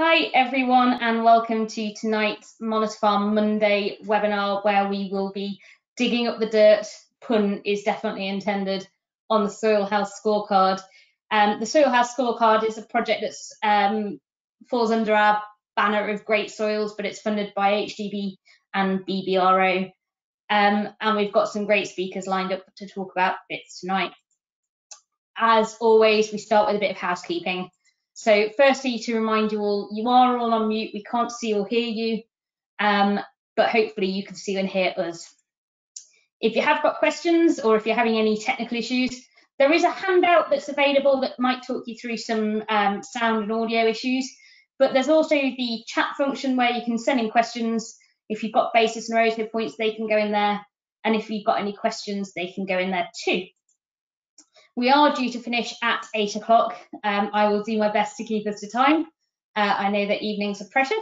Hi everyone and welcome to tonight's Monitor Farm Monday webinar where we will be digging up the dirt, pun is definitely intended, on the Soil Health Scorecard. Um, the Soil Health Scorecard is a project that um, falls under our banner of Great Soils but it's funded by AHDB and BBRO um, and we've got some great speakers lined up to talk about bits tonight. As always, we start with a bit of housekeeping. So firstly, to remind you all, you are all on mute. We can't see or hear you, um, but hopefully you can see and hear us. If you have got questions or if you're having any technical issues, there is a handout that's available that might talk you through some um, sound and audio issues, but there's also the chat function where you can send in questions. If you've got basis and NRoSO points, they can go in there. And if you've got any questions, they can go in there too. We are due to finish at eight o'clock. Um, I will do my best to keep us to time. Uh, I know that evenings are precious.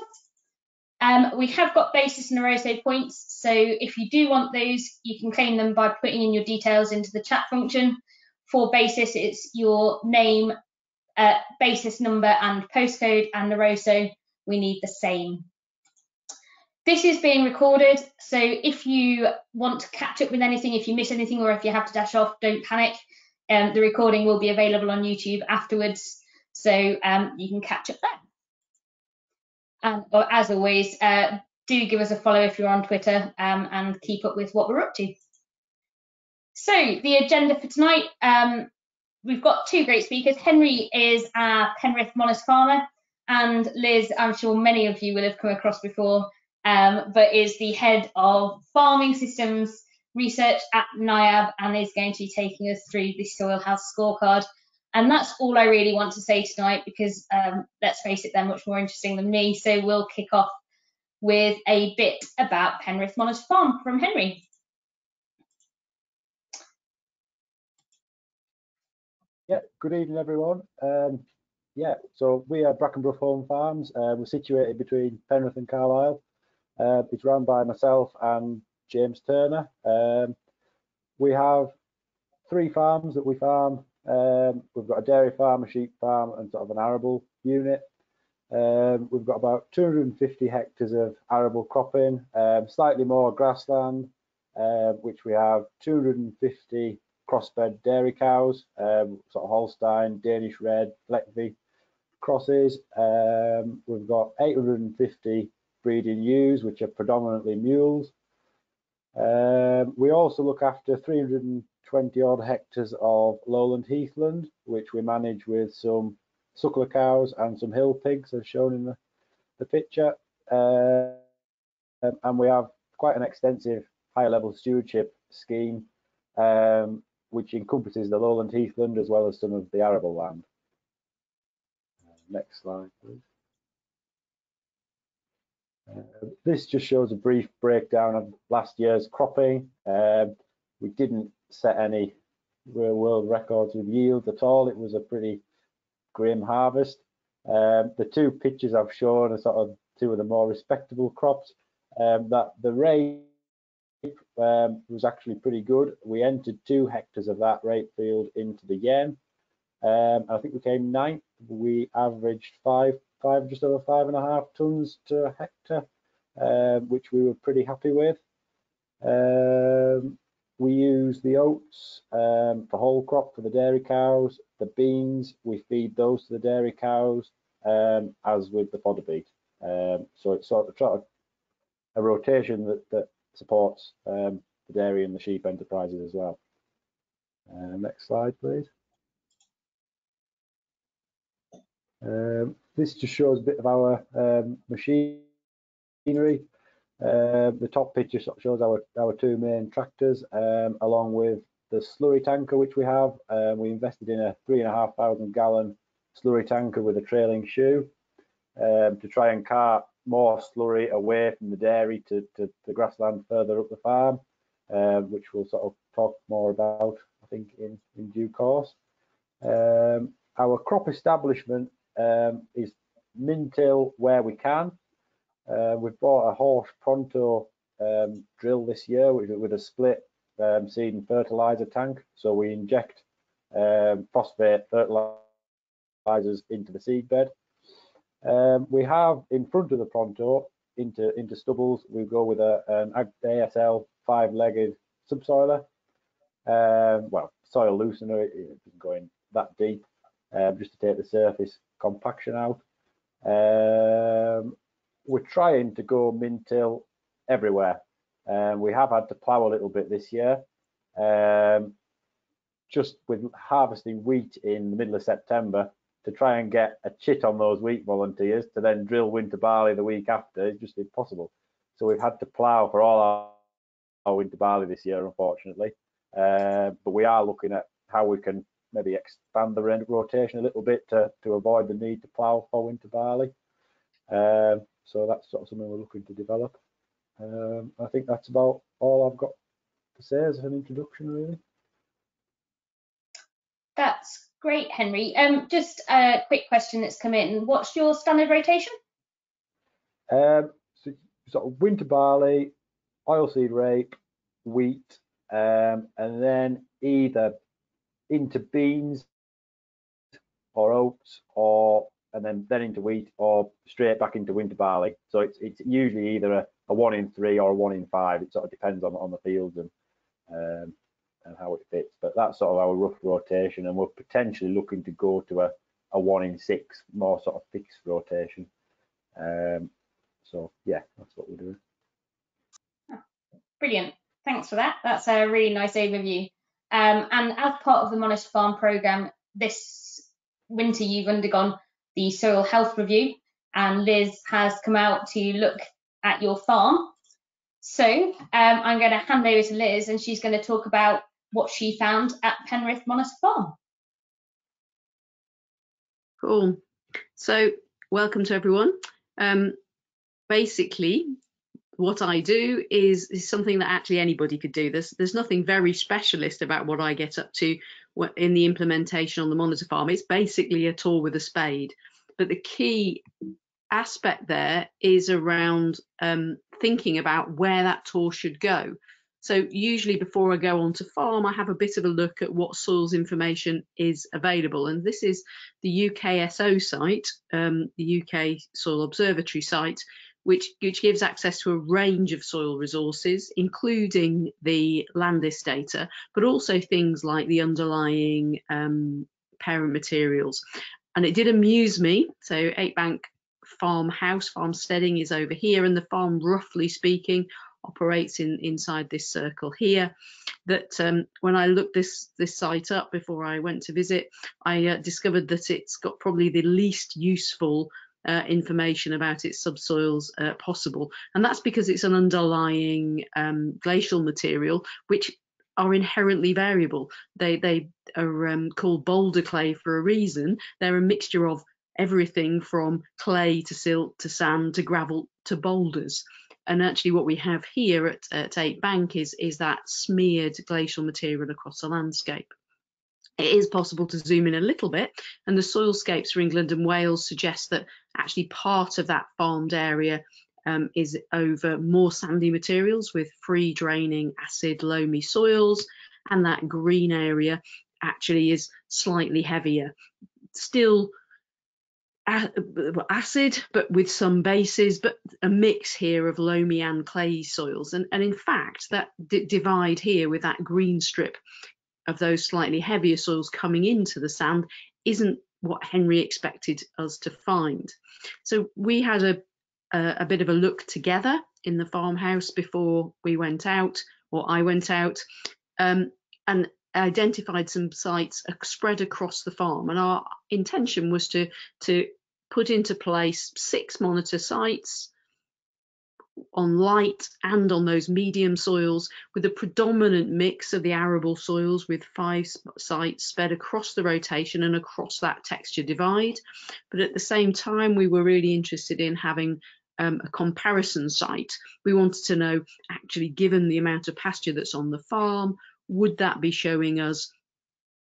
Um, we have got basis and NRoSO points, so if you do want those, you can claim them by putting in your details into the chat function. For basis, it's your name, uh, basis number and postcode, and NRoSO, we need the same. This is being recorded, so if you want to catch up with anything, if you miss anything, or if you have to dash off, don't panic. Um, the recording will be available on YouTube afterwards, so um, you can catch up there. And well, as always, uh, do give us a follow if you're on Twitter um, and keep up with what we're up to. So the agenda for tonight, um, we've got two great speakers. Henry is our Penrith Monitor farmer, and Liz, I'm sure many of you will have come across before, um, but is the head of farming systems research at NIAB and is going to be taking us through the Soil Health Scorecard. And that's all I really want to say tonight because um, let's face it, they're much more interesting than me. So we'll kick off with a bit about Penrith Monitor Farm from Henry. Yeah, good evening everyone. Um, yeah, so we are Brackenburgh Home Farms. Uh, we're situated between Penrith and Carlisle. Uh, it's run by myself and James Turner. Um, we have three farms that we farm. Um, we've got a dairy farm, a sheep farm, and sort of an arable unit. Um, we've got about 250 hectares of arable cropping, um, slightly more grassland, uh, which we have 250 crossbred dairy cows, um, sort of Holstein, Danish Red, Fleckvieh crosses. Um, we've got 850 breeding ewes, which are predominantly mules. Um, we also look after 320 odd hectares of lowland heathland, which we manage with some suckler cows and some hill pigs, as shown in the, the picture. Uh, and we have quite an extensive higher level stewardship scheme, um, which encompasses the lowland heathland as well as some of the arable land. Next slide, please. This just shows a brief breakdown of last year's cropping. Um, we didn't set any real world records with yield at all. It was a pretty grim harvest. Um, the two pictures I've shown are sort of two of the more respectable crops. Um, that the rape um, was actually pretty good. We entered two hectares of that rape field into the YEN. Um, I think we came ninth. We averaged five five, just over five and a half tons to a hectare, um, which we were pretty happy with. Um, we use the oats um, for whole crop for the dairy cows. The beans, we feed those to the dairy cows, um, as with the fodder beet. Um, so it's sort of, a rotation that, that supports um, the dairy and the sheep enterprises as well. Uh, next slide, please. Um, this just shows a bit of our um, machinery. Uh, the top picture shows our, our two main tractors um, along with the slurry tanker which we have. Um, we invested in a three and a half thousand gallon slurry tanker with a trailing shoe um, to try and cart more slurry away from the dairy to, to the grassland further up the farm, um, which we'll sort of talk more about, I think, in, in due course. Um, our crop establishment um, is min-till where we can. Uh, we've bought a Horsch Pronto um, drill this year with, with a split um, seed and fertilizer tank. So we inject um, phosphate fertilizers into the seed bed. Um, we have in front of the Pronto into into stubbles, we go with a, an ASL five-legged subsoiler. Um, well, soil loosener, it, it doesn't go in that deep, just to take the surface compaction out. Um, we're trying to go min-till everywhere. Um, we have had to plough a little bit this year. Um, just with harvesting wheat in the middle of September to try and get a chit on those wheat volunteers to then drill winter barley the week after is just impossible. So we've had to plough for all our, our winter barley this year, unfortunately. Uh, but we are looking at how we can maybe expand the rotation a little bit to, to avoid the need to plough for winter barley. Um, so that's sort of something we're looking to develop. Um, I think that's about all I've got to say as an introduction, really. That's great, Henry. Um, just a quick question that's come in. What's your standard rotation? Um, so sort of winter barley, oilseed rape, wheat, um, and then either into beans or oats or and then then into wheat or straight back into winter barley. So it's it's usually either a, a one in three or a one in five. It sort of depends on on the fields and um, and how it fits. But that's sort of our rough rotation, and we're potentially looking to go to a, a one in six, more sort of fixed rotation. Um, so yeah, that's what we're doing. Brilliant. Thanks for that. That's a really nice overview. Um, and as part of the Monitor Farm programme, this winter you've undergone the soil health review, and Liz has come out to look at your farm. So um, I'm going to hand over to Liz, and she's going to talk about what she found at Penrith Monitor Farm. Cool. So welcome to everyone. Um, basically, what I do is, is something that actually anybody could do. There's, there's nothing very specialist about what I get up to in the implementation on the monitor farm. It's basically a tour with a spade. But the key aspect there is around um, thinking about where that tour should go. So usually before I go on to farm, I have a bit of a look at what soils information is available. And this is the UKSO site, um, the UK Soil Observatory site, which, which gives access to a range of soil resources, including the LandIS data, but also things like the underlying um, parent materials. And it did amuse me. So Eight Bank farmhouse, farmsteading is over here, and the farm, roughly speaking, operates in inside this circle here that um, when I looked this this site up before I went to visit I uh, discovered that it's got probably the least useful uh, information about its subsoils uh, possible. And that's because it's an underlying um, glacial material which are inherently variable. They they are um, called boulder clay for a reason. They're a mixture of everything from clay to silt to sand to gravel to boulders. And actually what we have here at, at Eight Bank is, is that smeared glacial material across the landscape. It is possible to zoom in a little bit and the soilscapes for England and Wales suggest that actually part of that farmed area um, is over more sandy materials with free draining acid loamy soils and that green area actually is slightly heavier. Still acid, but with some bases, but a mix here of loamy and clay soils. And, and in fact, that divide here with that green strip of those slightly heavier soils coming into the sand isn't what Henry expected us to find. So we had a, a, a bit of a look together in the farmhouse before we went out, or I went out, um, and identified some sites spread across the farm and our intention was to to put into place six monitor sites on light and on those medium soils with a predominant mix of the arable soils with five sites spread across the rotation and across that texture divide. But at the same time, we were really interested in having um, a comparison site. We wanted to know, actually, given the amount of pasture that's on the farm, would that be showing us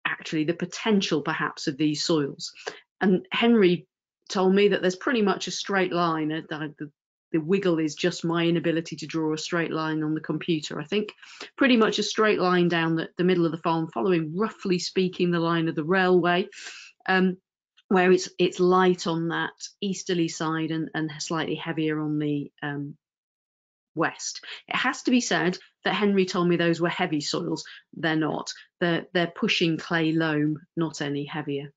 actually the potential perhaps of these soils? And Henry told me that there's pretty much a straight line. The, the wiggle is just my inability to draw a straight line on the computer. I think pretty much a straight line down the, the middle of the farm, following roughly speaking the line of the railway. Um, where it's it's light on that easterly side and, and slightly heavier on the um, west. It has to be said that Henry told me those were heavy soils. They're not. They're, they're pushing clay loam, not any heavier.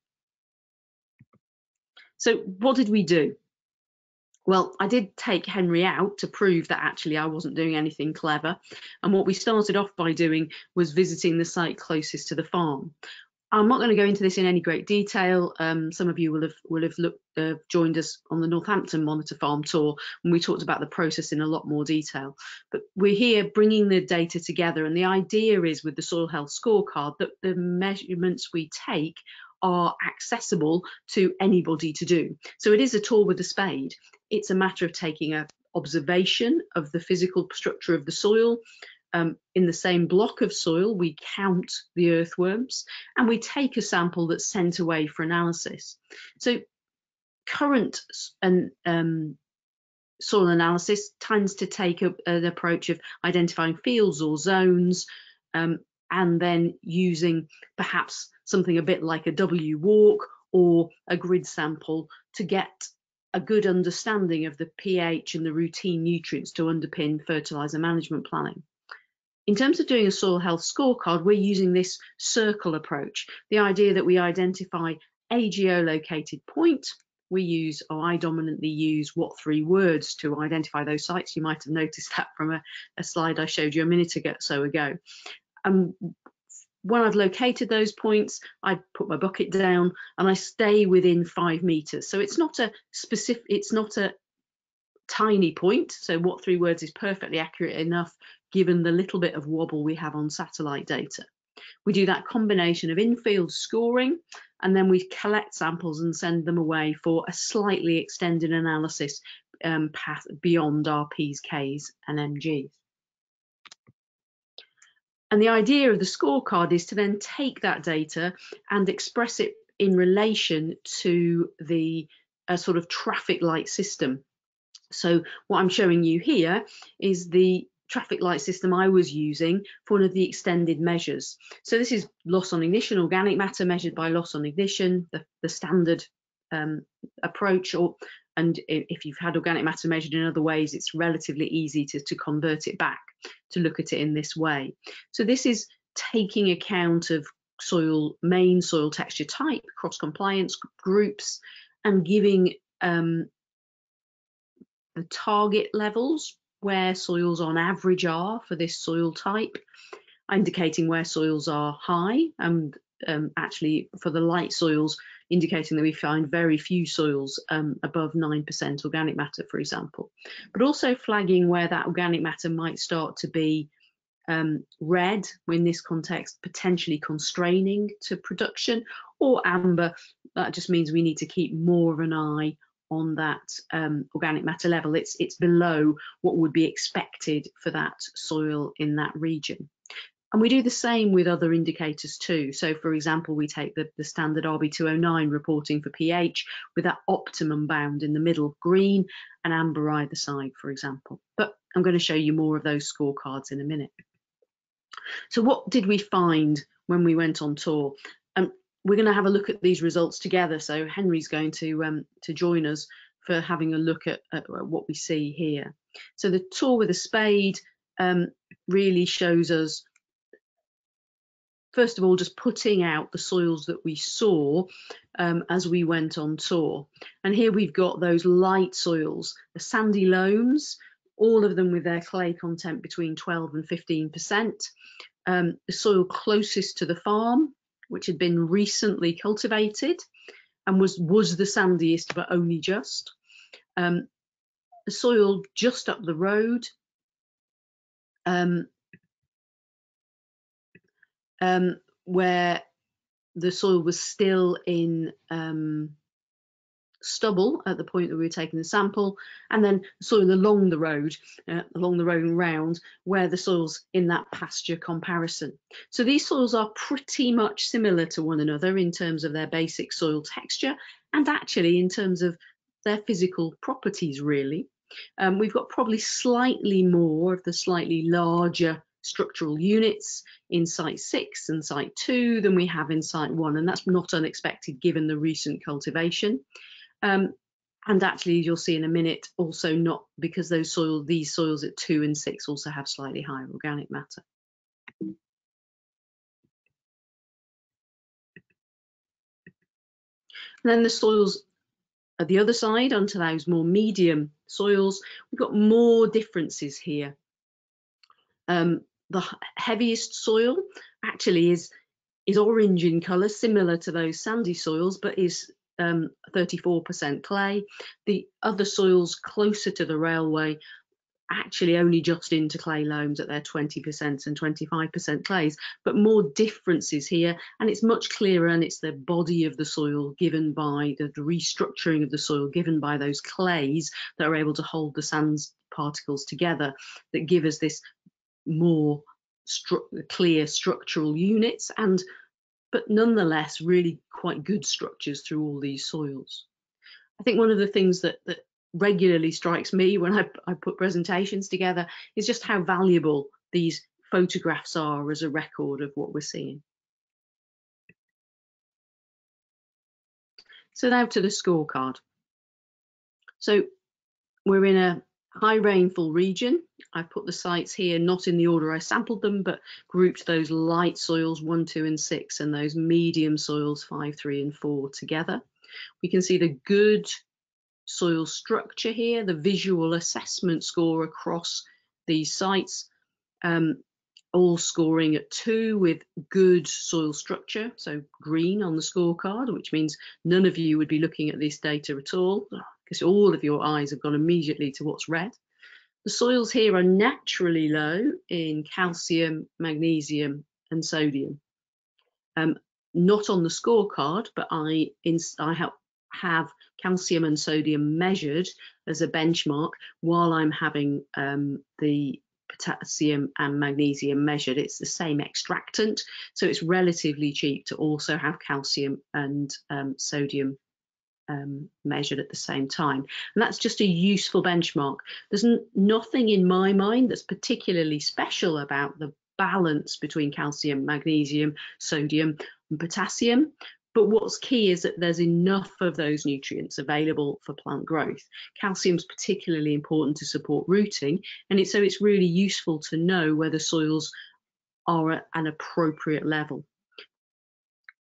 So what did we do? Well, I did take Henry out to prove that actually I wasn't doing anything clever. And what we started off by doing was visiting the site closest to the farm. I'm not going to go into this in any great detail. Um, some of you will have will have looked, uh, joined us on the Northampton Monitor Farm tour and we talked about the process in a lot more detail. But we're here bringing the data together, and the idea is with the soil health scorecard that the measurements we take are accessible to anybody to do. So it is a tour with a spade. It's a matter of taking an observation of the physical structure of the soil, um, in the same block of soil, we count the earthworms and we take a sample that's sent away for analysis. So current and um, soil analysis tends to take a, an approach of identifying fields or zones um, and then using perhaps something a bit like a W walk or a grid sample to get a good understanding of the pH and the routine nutrients to underpin fertiliser management planning. In terms of doing a soil health scorecard, we're using this circle approach. The idea that we identify a geolocated point, we use, or I dominantly use what three words to identify those sites. You might have noticed that from a, a slide I showed you a minute ago, so ago. And when I've located those points, I put my bucket down and I stay within five meters. So it's not a specific, it's not a tiny point. So what three words is perfectly accurate enough given the little bit of wobble we have on satellite data. We do that combination of in-field scoring and then we collect samples and send them away for a slightly extended analysis um, path beyond our P's, K's and MGs. And the idea of the scorecard is to then take that data and express it in relation to the uh, sort of traffic light system. So what I'm showing you here is the traffic light system I was using for one of the extended measures. So this is loss on ignition, organic matter measured by loss on ignition, the, the standard um, approach, or and if you've had organic matter measured in other ways, it's relatively easy to, to convert it back to look at it in this way. So this is taking account of soil, main soil texture type, cross compliance groups, and giving um, the target levels where soils on average are for this soil type, indicating where soils are high and um, actually for the light soils indicating that we find very few soils um, above 9% organic matter, for example, but also flagging where that organic matter might start to be um, red, in this context, potentially constraining to production, or amber, that just means we need to keep more of an eye on that um, organic matter level. It's, it's below what would be expected for that soil in that region. And we do the same with other indicators too. So for example, we take the, the standard RB209 reporting for pH with that optimum bound in the middle, green and amber either side, for example. But I'm going to show you more of those scorecards in a minute. So what did we find when we went on tour? Um, we're going to have a look at these results together. So Henry's going to um, to join us for having a look at, at, what we see here. So the tour with a spade um, really shows us, first of all, just putting out the soils that we saw um, as we went on tour. And here we've got those light soils, the sandy loams, all of them with their clay content between 12 and 15%. Um, the soil closest to the farm, which had been recently cultivated and was, was the sandiest, but only just. Um, the soil just up the road, um, um, where the soil was still in um, stubble at the point that we were taking the sample, and then soil along the road, uh, along the road and round, where the soil's in that pasture comparison. So these soils are pretty much similar to one another in terms of their basic soil texture, and actually in terms of their physical properties, really. Um, we've got probably slightly more of the slightly larger structural units in site six and site two than we have in site one, and that's not unexpected given the recent cultivation. Um, and actually, you'll see in a minute, also not because those soil, these soils at two and six also have slightly higher organic matter. And then the soils at the other side, onto those more medium soils, we've got more differences here. Um, the heaviest soil actually is is orange in colour, similar to those sandy soils, but is 34% um, clay. The other soils closer to the railway actually only just into clay loams at their 20% and 25% clays, but more differences here. And it's much clearer and it's the body of the soil given by the, the restructuring of the soil given by those clays that are able to hold the sands particles together that give us this more stru clear structural units and but nonetheless really quite good structures through all these soils. I think one of the things that, that regularly strikes me when I, I put presentations together is just how valuable these photographs are as a record of what we're seeing. So now to the scorecard. So we're in a high rainfall region. I've put the sites here not in the order I sampled them, but grouped those light soils one, two, and six, and those medium soils five, three, and four together. We can see the good soil structure here, the visual assessment score across these sites, um, all scoring at two with good soil structure, so green on the scorecard, which means none of you would be looking at this data at all, because all of your eyes have gone immediately to what's red. The soils here are naturally low in calcium, magnesium, and sodium. Um, not on the scorecard, but I, in, I help have calcium and sodium measured as a benchmark while I'm having um, the potassium and magnesium measured. It's the same extractant, so it's relatively cheap to also have calcium and um, sodium um, measured at the same time. And that's just a useful benchmark. There's nothing in my mind that's particularly special about the balance between calcium, magnesium, sodium, and potassium. But what's key is that there's enough of those nutrients available for plant growth. Calcium is particularly important to support rooting, and it's, so it's really useful to know whether soils are at an appropriate level.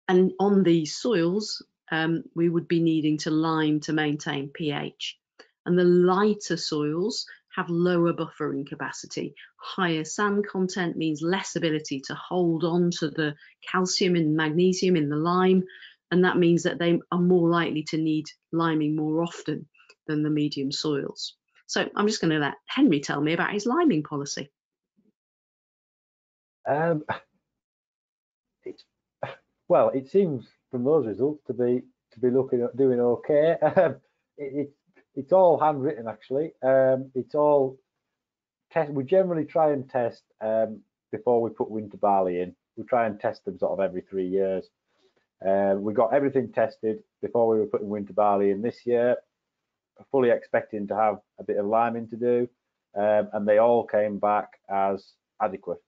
And on these soils, um, we would be needing to lime to maintain pH. And the lighter soils have lower buffering capacity. Higher sand content means less ability to hold on to the calcium and magnesium in the lime, and that means that they are more likely to need liming more often than the medium soils. So I'm just going to let Henry tell me about his liming policy. Um, well, it seems from those results to be to be looking at doing okay. Um, it, it's all handwritten actually. Um, it's all test. We generally try and test um, before we put winter barley in. We try and test them sort of every three years. Uh, we got everything tested before we were putting winter barley in this year, fully expecting to have a bit of liming to do, um, and they all came back as adequate.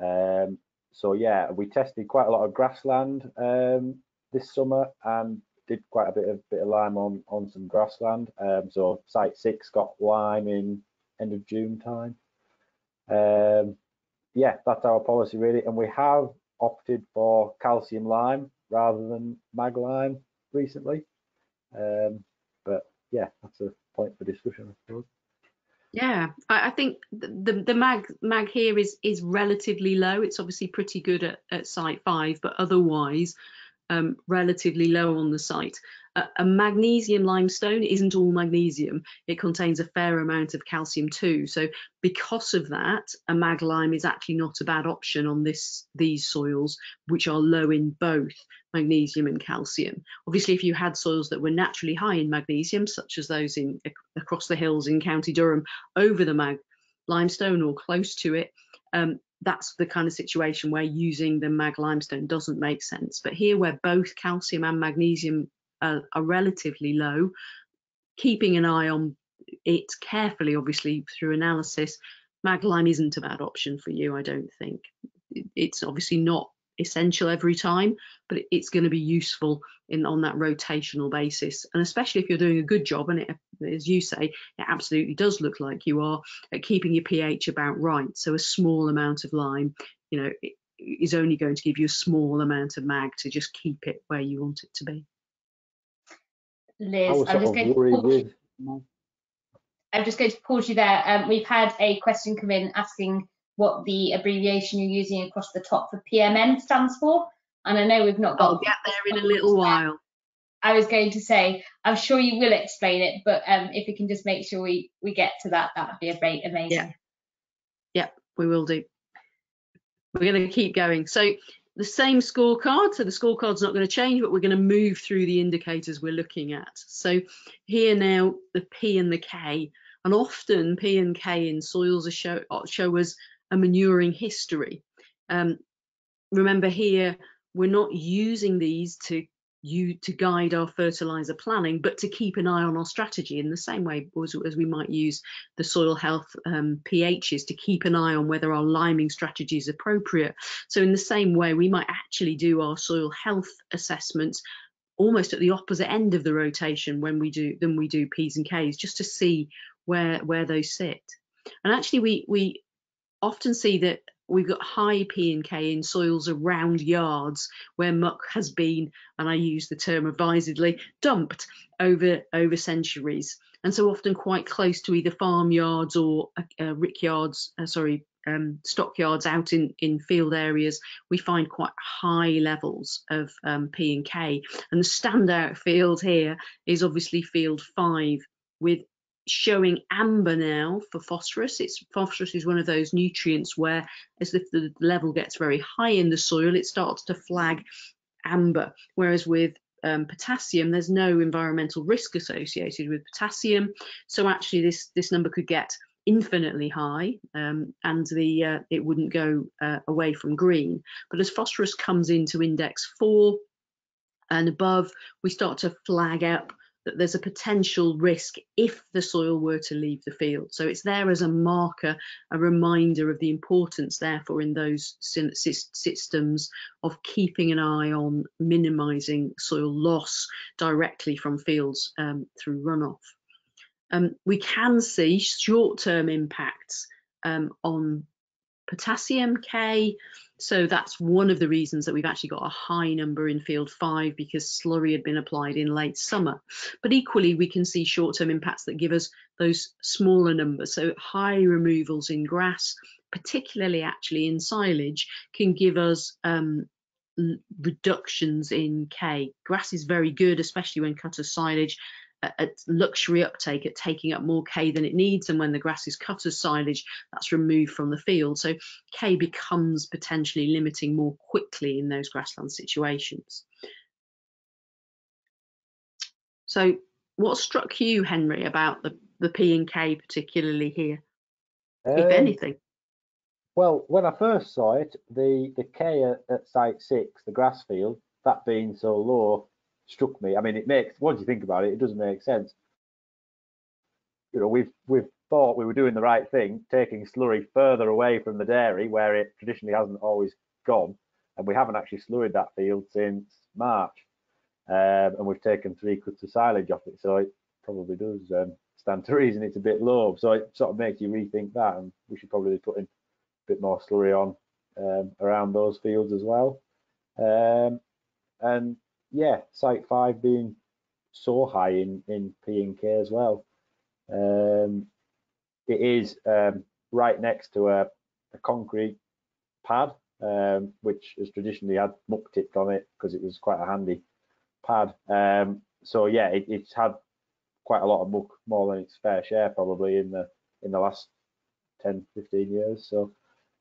Um, so yeah, we tested quite a lot of grassland um, this summer, and did quite a bit of bit of lime on on some grassland. Um, so site six got lime in end of June time. Um, yeah, that's our policy really, and we have opted for calcium lime rather than mag lime recently. Um, but yeah, that's a point for discussion, I suppose. Yeah, I, I think the, the, mag mag here is is relatively low. It's obviously pretty good at, at site five, but otherwise um, relatively low on the site. A magnesium limestone isn't all magnesium. It contains a fair amount of calcium too. So because of that, a mag lime is actually not a bad option on this these soils, which are low in both magnesium and calcium. Obviously, if you had soils that were naturally high in magnesium, such as those in across the hills in County Durham, over the mag limestone or close to it, um, that's the kind of situation where using the mag limestone doesn't make sense. But here, where both calcium and magnesium are, are relatively low, keeping an eye on it carefully, obviously through analysis, mag lime isn't a bad option for you, I don't think. It's obviously not essential every time, but it's going to be useful in on that rotational basis. And especially if you're doing a good job, and it, as you say, it absolutely does look like you are at keeping your pH about right. So a small amount of lime, you know, is only going to give you a small amount of mag to just keep it where you want it to be. Liz, I'm just going to I'm just going to pause you there. Um, we've had a question come in asking what the abbreviation you're using across the top for PMN stands for. And I know we've not got. I'll get there in a little while. I was going to say, I'm sure you will explain it, but um, if we can just make sure we, we get to that, that would be a great, amazing. Yeah. yeah, we will do. We're going to keep going. So the same scorecard. So the scorecard's not going to change, but we're going to move through the indicators we're looking at. So here now, the P and the K, and often P and K in soils show, show us a manuring history. Um, remember here, we're not using these to you to guide our fertilizer planning, but to keep an eye on our strategy in the same way as, as we might use the soil health um, pHs to keep an eye on whether our liming strategy is appropriate. So in the same way, we might actually do our soil health assessments almost at the opposite end of the rotation when we do than we do P's and K's, just to see where where those sit. And actually, we we often see that we've got high P and K in soils around yards where muck has been, and I use the term advisedly, dumped over over centuries, and so often quite close to either farmyards or uh, rickyards, uh, sorry, um, stockyards out in in field areas, we find quite high levels of um, P and K. And the standout field here is obviously field five with showing amber now for phosphorus. It's phosphorus is one of those nutrients where as if the level gets very high in the soil, it starts to flag amber. Whereas with um, potassium, there's no environmental risk associated with potassium. So actually this, this number could get infinitely high um, and the uh, it wouldn't go uh, away from green. But as phosphorus comes into index four and above, we start to flag up that there's a potential risk if the soil were to leave the field. So it's there as a marker, a reminder of the importance, therefore, in those systems of keeping an eye on minimising soil loss directly from fields um, through runoff. Um, we can see short-term impacts um, on potassium K, so that's one of the reasons that we've actually got a high number in field five because slurry had been applied in late summer. But equally, we can see short-term impacts that give us those smaller numbers. So high removals in grass, particularly actually in silage, can give us um, reductions in K. Grass is very good, especially when cut as silage, at luxury uptake at taking up more K than it needs. And when the grass is cut as silage, that's removed from the field. So K becomes potentially limiting more quickly in those grassland situations. So what struck you, Henry, about the, the P and K particularly here, um, if anything? Well, when I first saw it, the, the K at, at site six, the grass field, that being so low, struck me. I mean, it makes once you think about it, it doesn't make sense. You know, we've we've thought we were doing the right thing, taking slurry further away from the dairy where it traditionally hasn't always gone, and we haven't actually slurried that field since March, um, and we've taken three cuts of silage off it, so it probably does um, stand to reason it's a bit low. So it sort of makes you rethink that, and we should probably be putting a bit more slurry on um, around those fields as well. Um, and yeah, Site 5 being so high in, in P and K as well. Um, it is um, right next to a, a concrete pad, um, which has traditionally had muck tipped on it because it was quite a handy pad. Um, so yeah, it, it's had quite a lot of muck, more than its fair share probably in the in the last 10, 15 years. So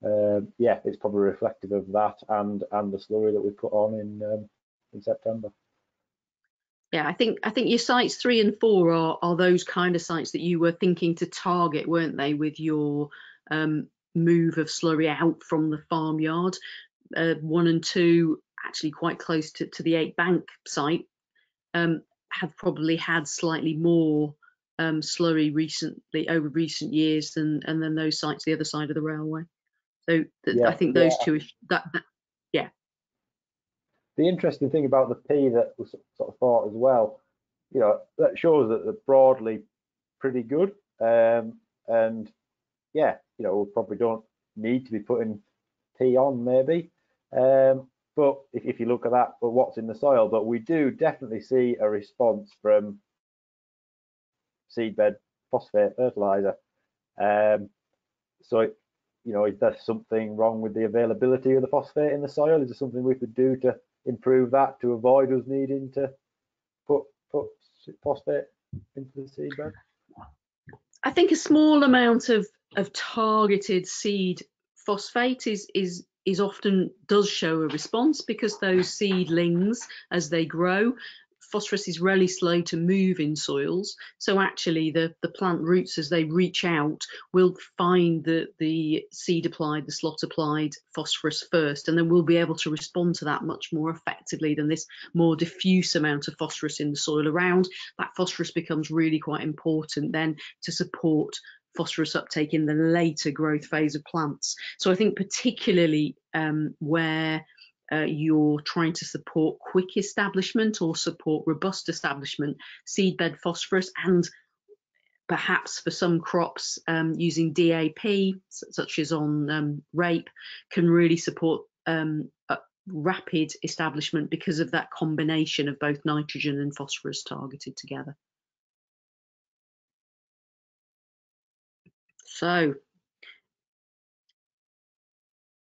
um, yeah, it's probably reflective of that and and the slurry that we put on in um, in September. Yeah, I think I think your sites three and four are are those kind of sites that you were thinking to target, weren't they, with your um, move of slurry out from the farmyard. Uh, one and two, actually quite close to, to the eight bank site, um, have probably had slightly more um, slurry recently over recent years than and then those sites the other side of the railway. So th- Yeah, I think those yeah. two that, that The interesting thing about the P that was sort of thought as well, you know, that shows that they're broadly pretty good. Um, and yeah, you know, we probably don't need to be putting P on maybe. Um, but if, if you look at that, but what's in the soil, but we do definitely see a response from seedbed phosphate fertilizer. Um, so, you know, is there something wrong with the availability of the phosphate in the soil? Is there something we could do to improve that to avoid us needing to put put phosphate into the seedbed? I think a small amount of of targeted seed phosphate is is is often does show a response because those seedlings as they grow phosphorus is really slow to move in soils so actually the the plant roots as they reach out will find the the seed applied the slot applied phosphorus first and then we'll be able to respond to that much more effectively than this more diffuse amount of phosphorus in the soil around that phosphorus becomes really quite important then to support phosphorus uptake in the later growth phase of plants. So I think particularly um, where uh, you're trying to support quick establishment or support robust establishment, seedbed phosphorus and perhaps for some crops um, using DAP, such as on um, rape, can really support um, rapid establishment because of that combination of both nitrogen and phosphorus targeted together. So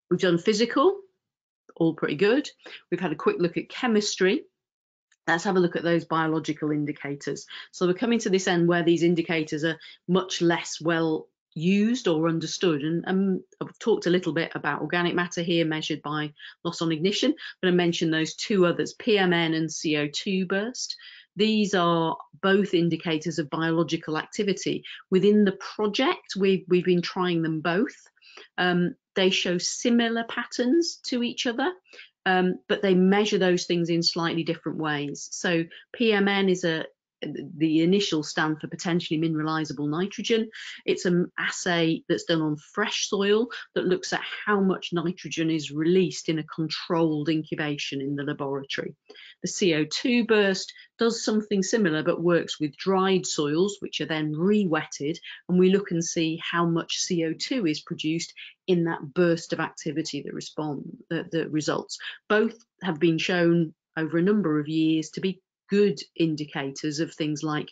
we've done physical, all pretty good. We've had a quick look at chemistry. Let's have a look at those biological indicators. So we're coming to this end where these indicators are much less well used or understood. And, and I've talked a little bit about organic matter here measured by loss on ignition. I'm going to mention those two others, PMN and CO2 burst. These are both indicators of biological activity. Within the project, we've, we've been trying them both. Um, they show similar patterns to each other, um, but they measure those things in slightly different ways. So PMN is a the initial stand for potentially mineralizable nitrogen. It's an assay that's done on fresh soil that looks at how much nitrogen is released in a controlled incubation in the laboratory. The CO2 burst does something similar but works with dried soils which are then re-wetted and we look and see how much CO2 is produced in that burst of activity that respond that, that results. Both have been shown over a number of years to be good indicators of things like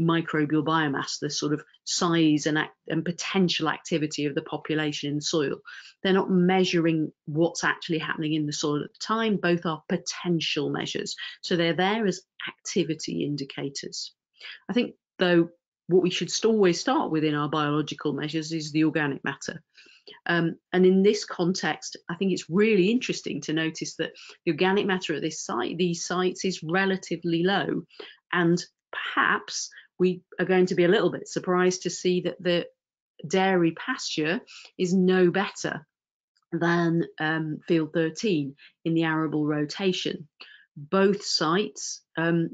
microbial biomass, the sort of size and, and potential activity of the population in soil. They're not measuring what's actually happening in the soil at the time, both are potential measures. So they're there as activity indicators. I think, though, what we should always start with in our biological measures is the organic matter. Um, and in this context, I think it's really interesting to notice that the organic matter at this site, these sites, is relatively low. And perhaps we are going to be a little bit surprised to see that the dairy pasture is no better than um, field 13 in the arable rotation. Both sites um,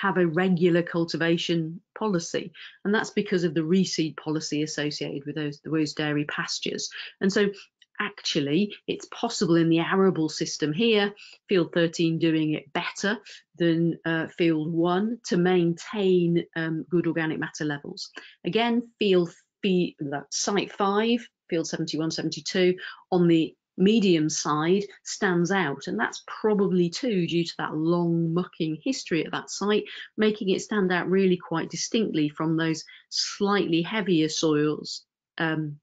have a regular cultivation policy, and that's because of the reseed policy associated with those, those dairy pastures. And so actually it's possible in the arable system here, field 13 doing it better than uh, field 1 to maintain um, good organic matter levels. Again, field, site 5, field 71, 72 on the medium side stands out. And that's probably too due to that long mucking history at that site making it stand out really quite distinctly from those slightly heavier soils um,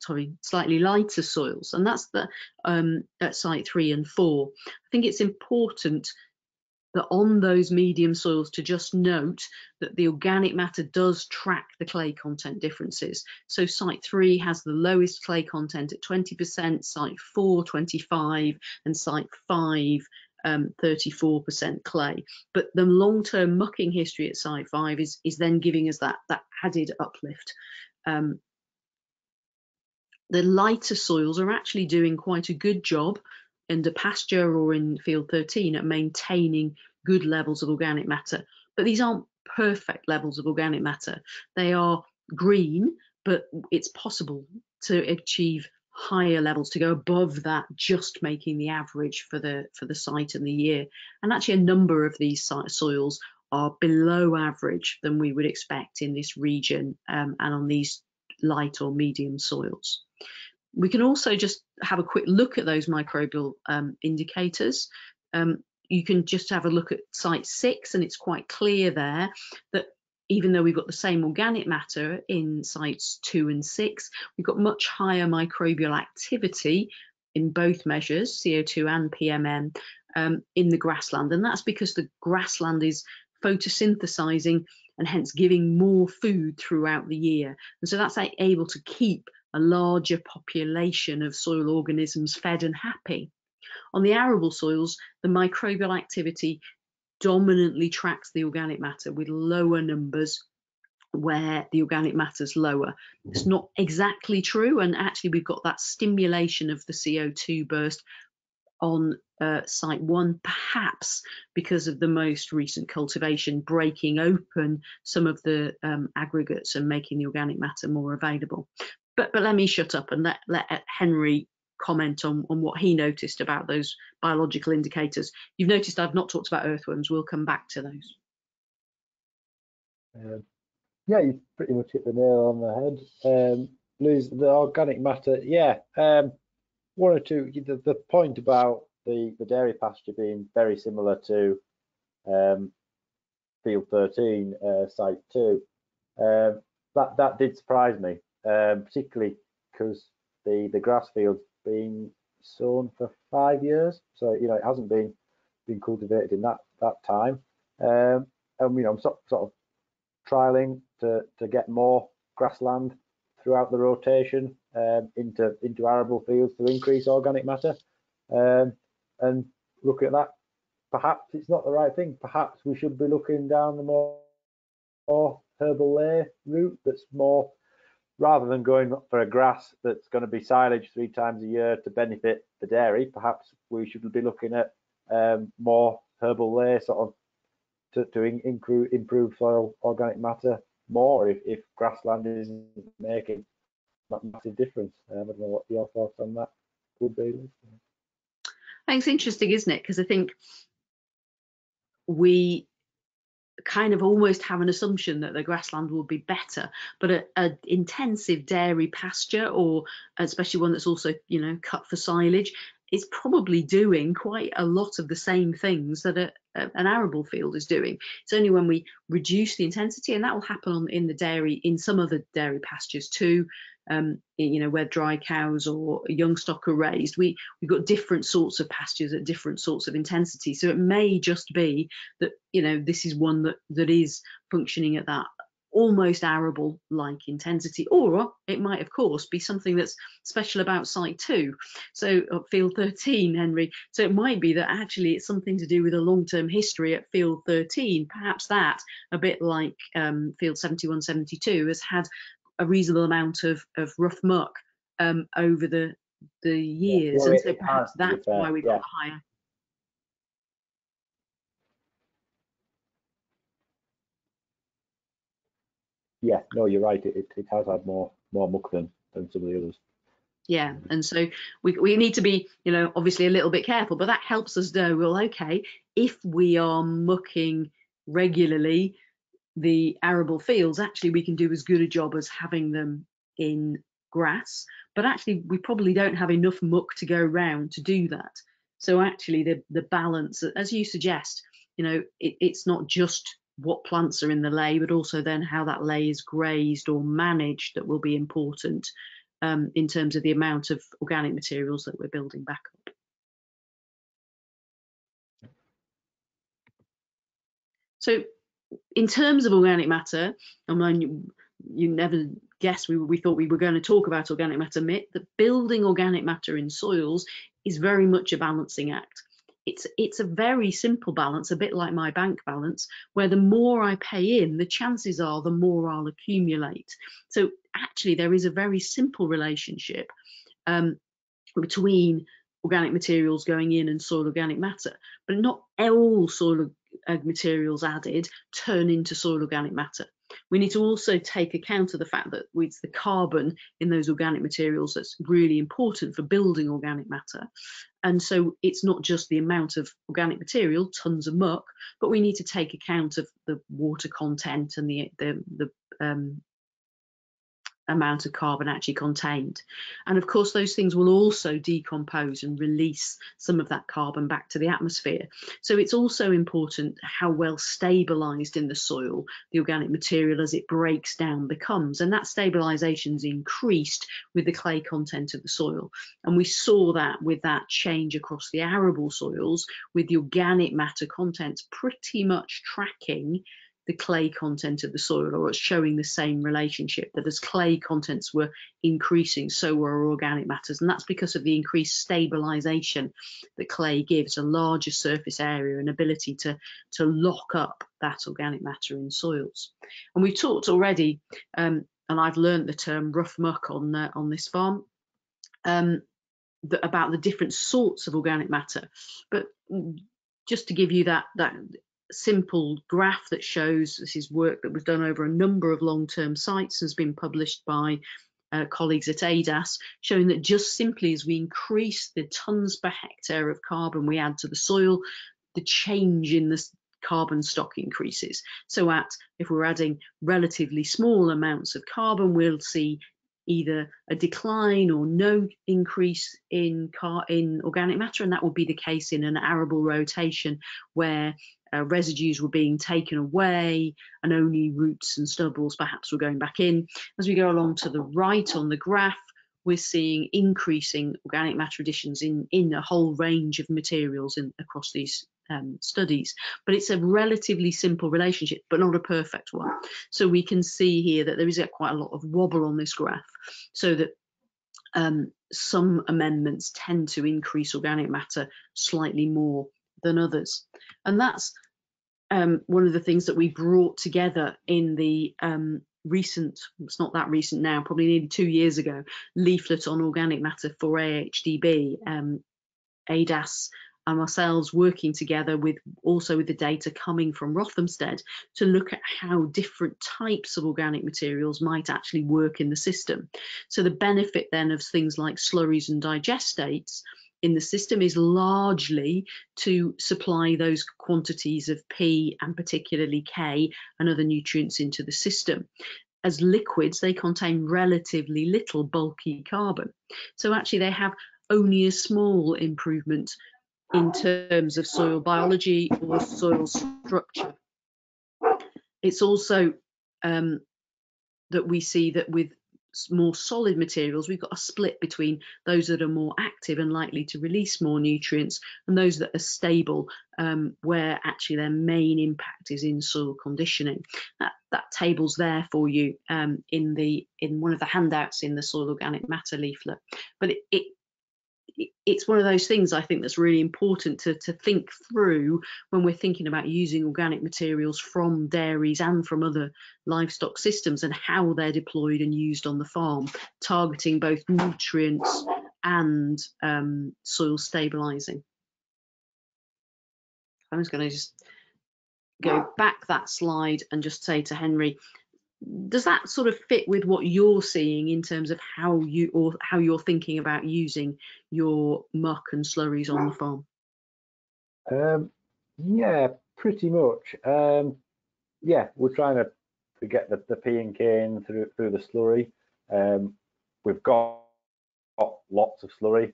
sorry slightly lighter soils. And that's the um, at site three and four. I think it's important that on those medium soils to just note that the organic matter does track the clay content differences. So site three has the lowest clay content at 20%, site four 25, and site five um, 34% clay. But the long-term mucking history at site five is, is then giving us that, that added uplift. Um, the lighter soils are actually doing quite a good job under pasture or in field 13 at maintaining good levels of organic matter. But these aren't perfect levels of organic matter. They are green, but it's possible to achieve higher levels to go above that just making the average for the for the site and the year and actually a number of these soils are below average than we would expect in this region um, and on these light or medium soils we can also just have a quick look at those microbial um, indicators um, you can just have a look at site six and it's quite clear there that even though we've got the same organic matter in sites two and six, we've got much higher microbial activity in both measures, CO2 and PMN, um, in the grassland. And that's because the grassland is photosynthesizing and hence giving more food throughout the year. And so that's able to keep a larger population of soil organisms fed and happy. On the arable soils, the microbial activity dominantly tracks the organic matter with lower numbers where the organic matter is lower. It's not exactly true, and actually, we've got that stimulation of the CO2 burst on uh, site one, perhaps because of the most recent cultivation breaking open some of the um, aggregates and making the organic matter more available. But but let me shut up and let let Henry comment on, on what he noticed about those biological indicators. You've noticed I've not talked about earthworms. We'll come back to those. Uh, yeah, you pretty much hit the nail on the head. Um, lose the organic matter. Yeah, um, one or two. The, the point about the, the dairy pasture being very similar to um, field 13, uh, site 2, uh, that that did surprise me, um, particularly because the the grass fields been sown for five years, so you know it hasn't been been cultivated in that that time. Um, and you know I'm sort, sort of trialing to to get more grassland throughout the rotation um, into into arable fields to increase organic matter. Um, and look at that. Perhaps it's not the right thing. Perhaps we should be looking down the more, more herbal ley route that's more rather than going for a grass that's going to be silage three times a year to benefit the dairy, perhaps we should be looking at um, more herbal ley sort of to, to improve, improve soil organic matter more if, if grassland isn't making a massive difference. Um, I don't know what your thoughts on that would be. I think it's interesting, isn't it? Because I think we kind of almost have an assumption that the grassland will be better but a, a, intensive dairy pasture or especially one that's also you know cut for silage is probably doing quite a lot of the same things that a, an arable field is doing. It's only when we reduce the intensity, and that will happen on, in the dairy, in some other dairy pastures too, um, you know, where dry cows or young stock are raised. We, we've got different sorts of pastures at different sorts of intensity. So it may just be that, you know, this is one that, that is functioning at that almost arable like intensity or it might of course be something that's special about site 2 so uh, field 13 henry so it might be that actually it's something to do with a long-term history at field 13 perhaps that a bit like um, field 71 72 has had a reasonable amount of, of rough muck um, over the the years yeah, and so perhaps that's why we've yeah. got higher yeah, no, you're right. It, it has had more more muck than, than some of the others. Yeah, and so we, we need to be, you know, obviously a little bit careful, but that helps us know, well, okay, if we are mucking regularly the arable fields, actually we can do as good a job as having them in grass, but actually we probably don't have enough muck to go around to do that. So actually the, the balance, as you suggest, you know, it, it's not just what plants are in the ley, but also then how that ley is grazed or managed that will be important um, in terms of the amount of organic materials that we're building back up. So in terms of organic matter, I mean, you, you never guess we, we thought we were going to talk about organic matter that building organic matter in soils is very much a balancing act it's it's a very simple balance, a bit like my bank balance, where the more I pay in, the chances are the more I'll accumulate. So actually, there is a very simple relationship um, between organic materials going in and soil organic matter, but not all soil materials added turn into soil organic matter. We need to also take account of the fact that it's the carbon in those organic materials that's really important for building organic matter. And so it's not just the amount of organic material, tons of muck, but we need to take account of the water content and the the, the um, amount of carbon actually contained. And of course, those things will also decompose and release some of that carbon back to the atmosphere. So it's also important how well stabilized in the soil the organic material as it breaks down becomes. And that stabilization is increased with the clay content of the soil. And we saw that with that change across the arable soils with the organic matter contents pretty much tracking the clay content of the soil or it's showing the same relationship that as clay contents were increasing so were organic matters. And that's because of the increased stabilization that clay gives a larger surface area and ability to to lock up that organic matter in soils. And we've talked already um, and I've learned the term rough muck on on this farm um, the, about the different sorts of organic matter. But just to give you that that simple graph that shows this is work that was done over a number of long-term sites has been published by uh, colleagues at ADAS showing that just simply as we increase the tons per hectare of carbon we add to the soil the change in the carbon stock increases. So at if we're adding relatively small amounts of carbon we'll see either a decline or no increase in car in organic matter and that would be the case in an arable rotation where uh, residues were being taken away and only roots and stubbles perhaps were going back in. As we go along to the right on the graph, we're seeing increasing organic matter additions in, in a whole range of materials in, across these um, studies. But it's a relatively simple relationship, but not a perfect one. So we can see here that there is quite a lot of wobble on this graph, so that um, some amendments tend to increase organic matter slightly more than others. And that's um, one of the things that we brought together in the um, recent, it's not that recent now, probably nearly two years ago, leaflet on organic matter for AHDB, um, ADAS and ourselves working together with also with the data coming from Rothamsted to look at how different types of organic materials might actually work in the system. So the benefit then of things like slurries and digestates in the system is largely to supply those quantities of P and particularly K and other nutrients into the system. As liquids, they contain relatively little bulky carbon. So actually they have only a small improvement in terms of soil biology or soil structure. It's also um, that we see that with more solid materials, we've got a split between those that are more active and likely to release more nutrients and those that are stable, um, where actually their main impact is in soil conditioning. That, that table's there for you um, in the in one of the handouts in the soil organic matter leaflet. But it, it it's one of those things I think that's really important to, to think through when we're thinking about using organic materials from dairies and from other livestock systems and how they're deployed and used on the farm, targeting both nutrients and um, soil stabilizing. I'm just going to just go back that slide and just say to Henry, does that sort of fit with what you're seeing in terms of how you or how you're thinking about using your muck and slurries on the farm? Um, yeah, pretty much. Um, yeah, we're trying to, get the, the P and in through through the slurry. Um, we've got, got lots of slurry,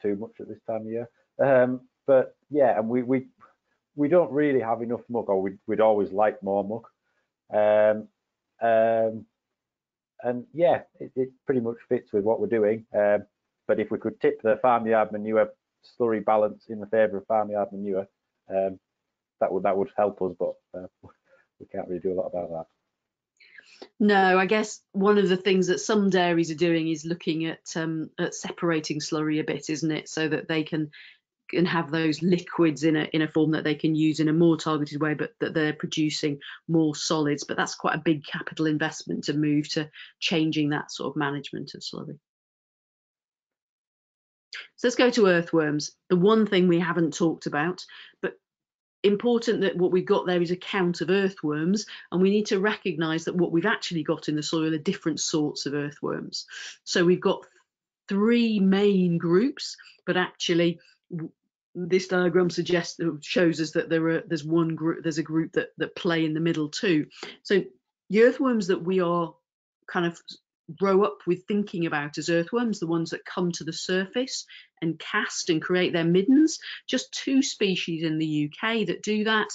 too much at this time of year. Um, but yeah, and we we we don't really have enough muck, or we'd, we'd always like more muck. Um, um, and yeah, it, it, pretty much fits with what we're doing. Um, but if we could tip the farmyard manure slurry balance in the favour of farmyard manure, um, that would that would help us. But uh, we can't really do a lot about that. No, I guess one of the things that some dairies are doing is looking at um, at separating slurry a bit, isn't it, so that they can and have those liquids in a in a form that they can use in a more targeted way, but that they're producing more solids. But that's quite a big capital investment to move to changing that sort of management of slurry. So let's go to earthworms. The one thing we haven't talked about, but important that what we've got there is a count of earthworms and we need to recognize that what we've actually got in the soil are different sorts of earthworms so we've got three main groups but actually this diagram suggests shows us that there are there's one group there's a group that that play in the middle too so the earthworms that we are kind of grow up with thinking about as earthworms, the ones that come to the surface and cast and create their middens. Just two species in the UK that do that.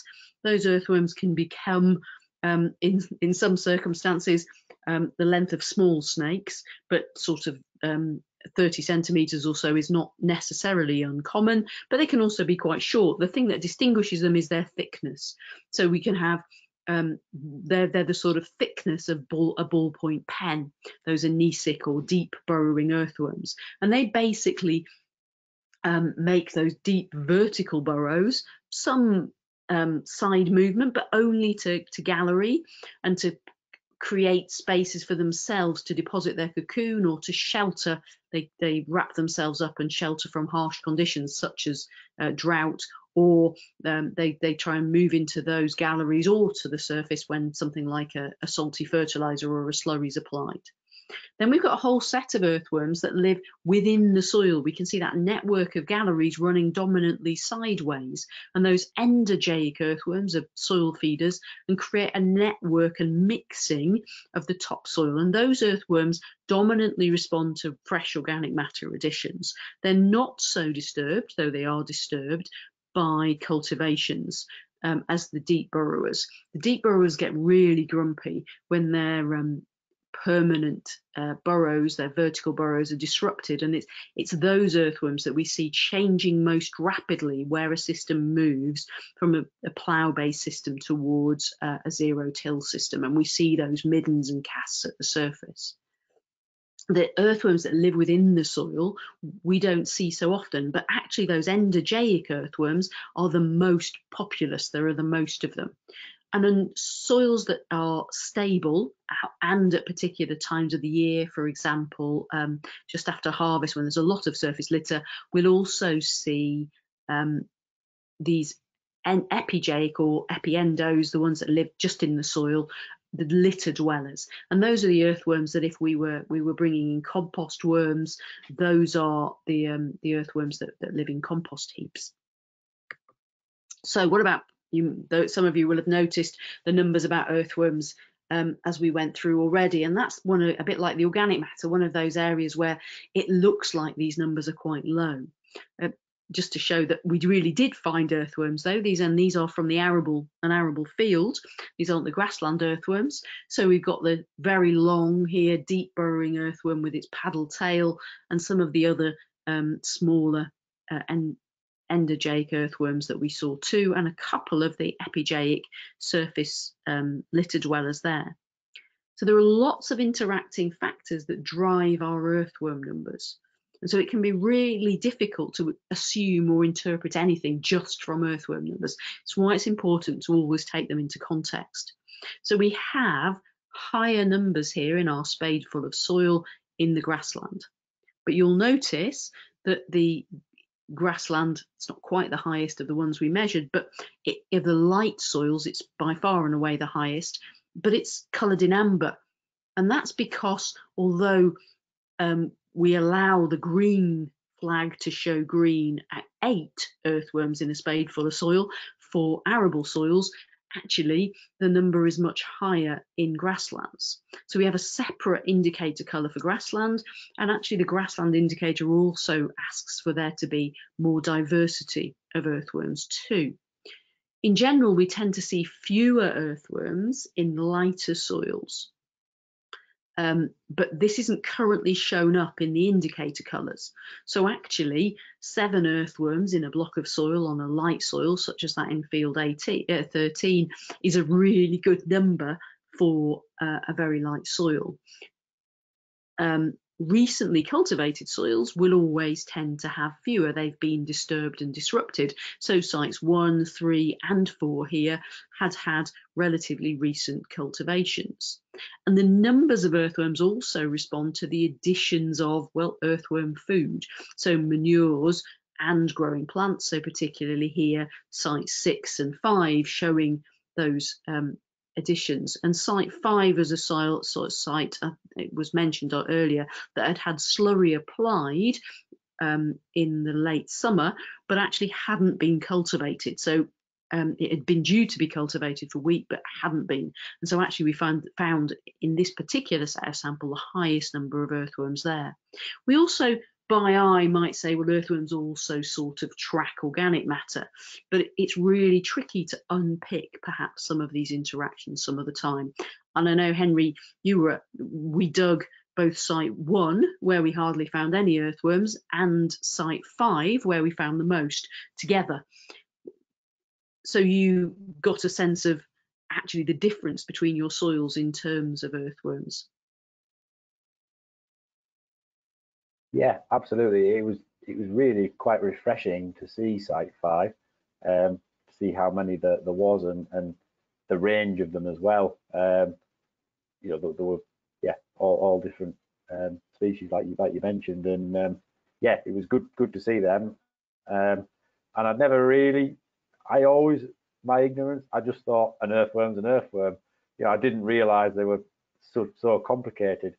Those earthworms can become, um, in, in some circumstances, um, the length of small snakes, but sort of um, 30 centimeters or so is not necessarily uncommon, but they can also be quite short. The thing that distinguishes them is their thickness. So we can have um, they're, they're the sort of thickness of ball, a ballpoint pen, those anecic or deep burrowing earthworms. And they basically um, make those deep vertical burrows, some um, side movement, but only to, to gallery and to create spaces for themselves to deposit their cocoon or to shelter. They, they wrap themselves up and shelter from harsh conditions such as uh, drought or um, they, they try and move into those galleries or to the surface when something like a, a salty fertilizer or a slurry is applied. Then we've got a whole set of earthworms that live within the soil. We can see that network of galleries running dominantly sideways. And those endogaeic earthworms are soil feeders and create a network and mixing of the topsoil. And those earthworms dominantly respond to fresh organic matter additions. They're not so disturbed, though they are disturbed, by cultivations um, as the deep burrowers. The deep burrowers get really grumpy when their um, permanent uh, burrows, their vertical burrows are disrupted. And it's, it's those earthworms that we see changing most rapidly where a system moves from a, a plough-based system towards uh, a zero-till system. And we see those middens and casts at the surface the earthworms that live within the soil we don't see so often but actually those endogaeic earthworms are the most populous there are the most of them and on soils that are stable and at particular times of the year for example um, just after harvest when there's a lot of surface litter we'll also see um, these epigeic or epiendos, the ones that live just in the soil, the litter dwellers. And those are the earthworms that if we were we were bringing in compost worms those are the um, the earthworms that, that live in compost heaps. So what about you though some of you will have noticed the numbers about earthworms um, as we went through already. And that's one a bit like the organic matter one of those areas where it looks like these numbers are quite low. Uh, just to show that we really did find earthworms though. These and these are from the arable an arable field. These aren't the grassland earthworms. So we've got the very long here deep burrowing earthworm with its paddle tail and some of the other um, smaller uh, and endogaeic earthworms that we saw too and a couple of the epigeic surface um, litter dwellers there so there are lots of interacting factors that drive our earthworm numbers and so it can be really difficult to assume or interpret anything just from earthworm numbers. It's why it's important to always take them into context. So we have higher numbers here in our spade full of soil in the grassland. But you'll notice that the grassland, it's not quite the highest of the ones we measured, but it, of the light soils, it's by far and away the highest, but it's coloured in amber. And that's because although um, we allow the green flag to show green at eight earthworms in a spade full of soil. For arable soils, actually the number is much higher in grasslands. So we have a separate indicator colour for grassland and actually the grassland indicator also asks for there to be more diversity of earthworms too. In general, we tend to see fewer earthworms in lighter soils. Um, but this isn't currently shown up in the indicator colours. So actually, seven earthworms in a block of soil on a light soil, such as that in field 18, uh, 13, is a really good number for uh, a very light soil. Um, recently cultivated soils will always tend to have fewer. They've been disturbed and disrupted. So sites one, three and four here had had relatively recent cultivations. And the numbers of earthworms also respond to the additions of, well, earthworm food. So manures and growing plants. So particularly here, site six and five showing those um, additions. And site five as a sort of site, uh, it was mentioned earlier, that had had slurry applied um, in the late summer, but actually hadn't been cultivated. So um, it had been due to be cultivated for wheat, but hadn't been. And so actually we found, found in this particular set of sample the highest number of earthworms there. We also by eye might say, well, earthworms also sort of track organic matter, but it's really tricky to unpick perhaps some of these interactions some of the time. And I know, Henry, you were, we dug both site one, where we hardly found any earthworms, and site five, where we found the most together. So you got a sense of actually the difference between your soils in terms of earthworms. Yeah, absolutely. It was it was really quite refreshing to see Site Five, um, see how many there, there was and and the range of them as well. Um, you know, there, there, were yeah all, all different um, species like you like you mentioned, and um, yeah, it was good good to see them. Um, and I'd never really, I always my ignorance, I just thought an earthworm's an earthworm. You know, I didn't realise they were so so complicated.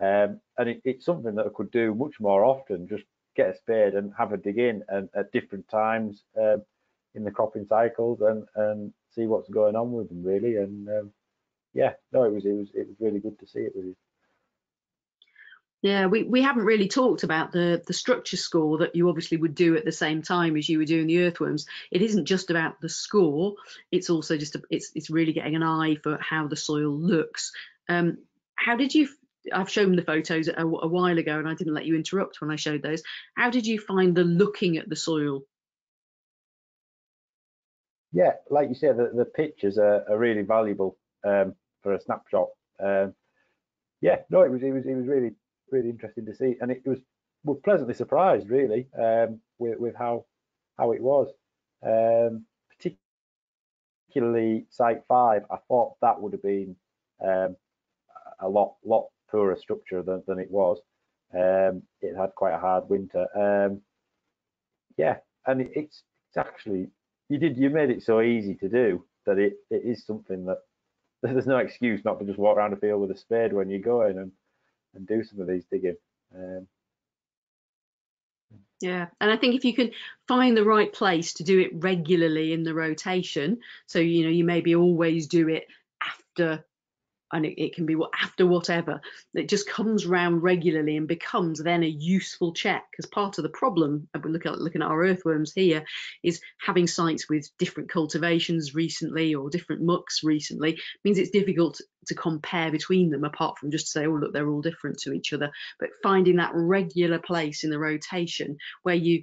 Um, and it, it's something that I could do much more often, just get a spade and have a dig in and at different times um, in the cropping cycles and, and see what's going on with them really. And um, yeah, no, it was, it was, it was really good to see it really. Yeah, we, we haven't really talked about the, the structure score that you obviously would do at the same time as you were doing the earthworms. It isn't just about the score, it's also just, a, it's, it's really getting an eye for how the soil looks. Um, how did you I've shown the photos a, a, while ago and I didn't let you interrupt when I showed those. How did you find the looking at the soil? Yeah, like you said, the, the pictures are, are really valuable um, for a snapshot. Um, yeah, no, it was it was it was really really interesting to see, and it was was pleasantly surprised really um, with with how how it was. Um, particularly site five, I thought that would have been um, a lot lot poorer structure than, than it was. Um, it had quite a hard winter. Um, yeah, and it, it's, it's actually you did you made it so easy to do that it, it is something that there's no excuse not to just walk around a field with a spade when you go in and and do some of these digging. Um, yeah, and I think if you can find the right place to do it regularly in the rotation, so you know you maybe always do it after and it, it, can be after whatever. It just comes round regularly and becomes then a useful check because part of the problem and we're looking at looking at our earthworms here is having sites with different cultivations recently or different mucks recently means it's difficult to compare between them apart from just to say oh look they're all different to each other. But finding that regular place in the rotation where you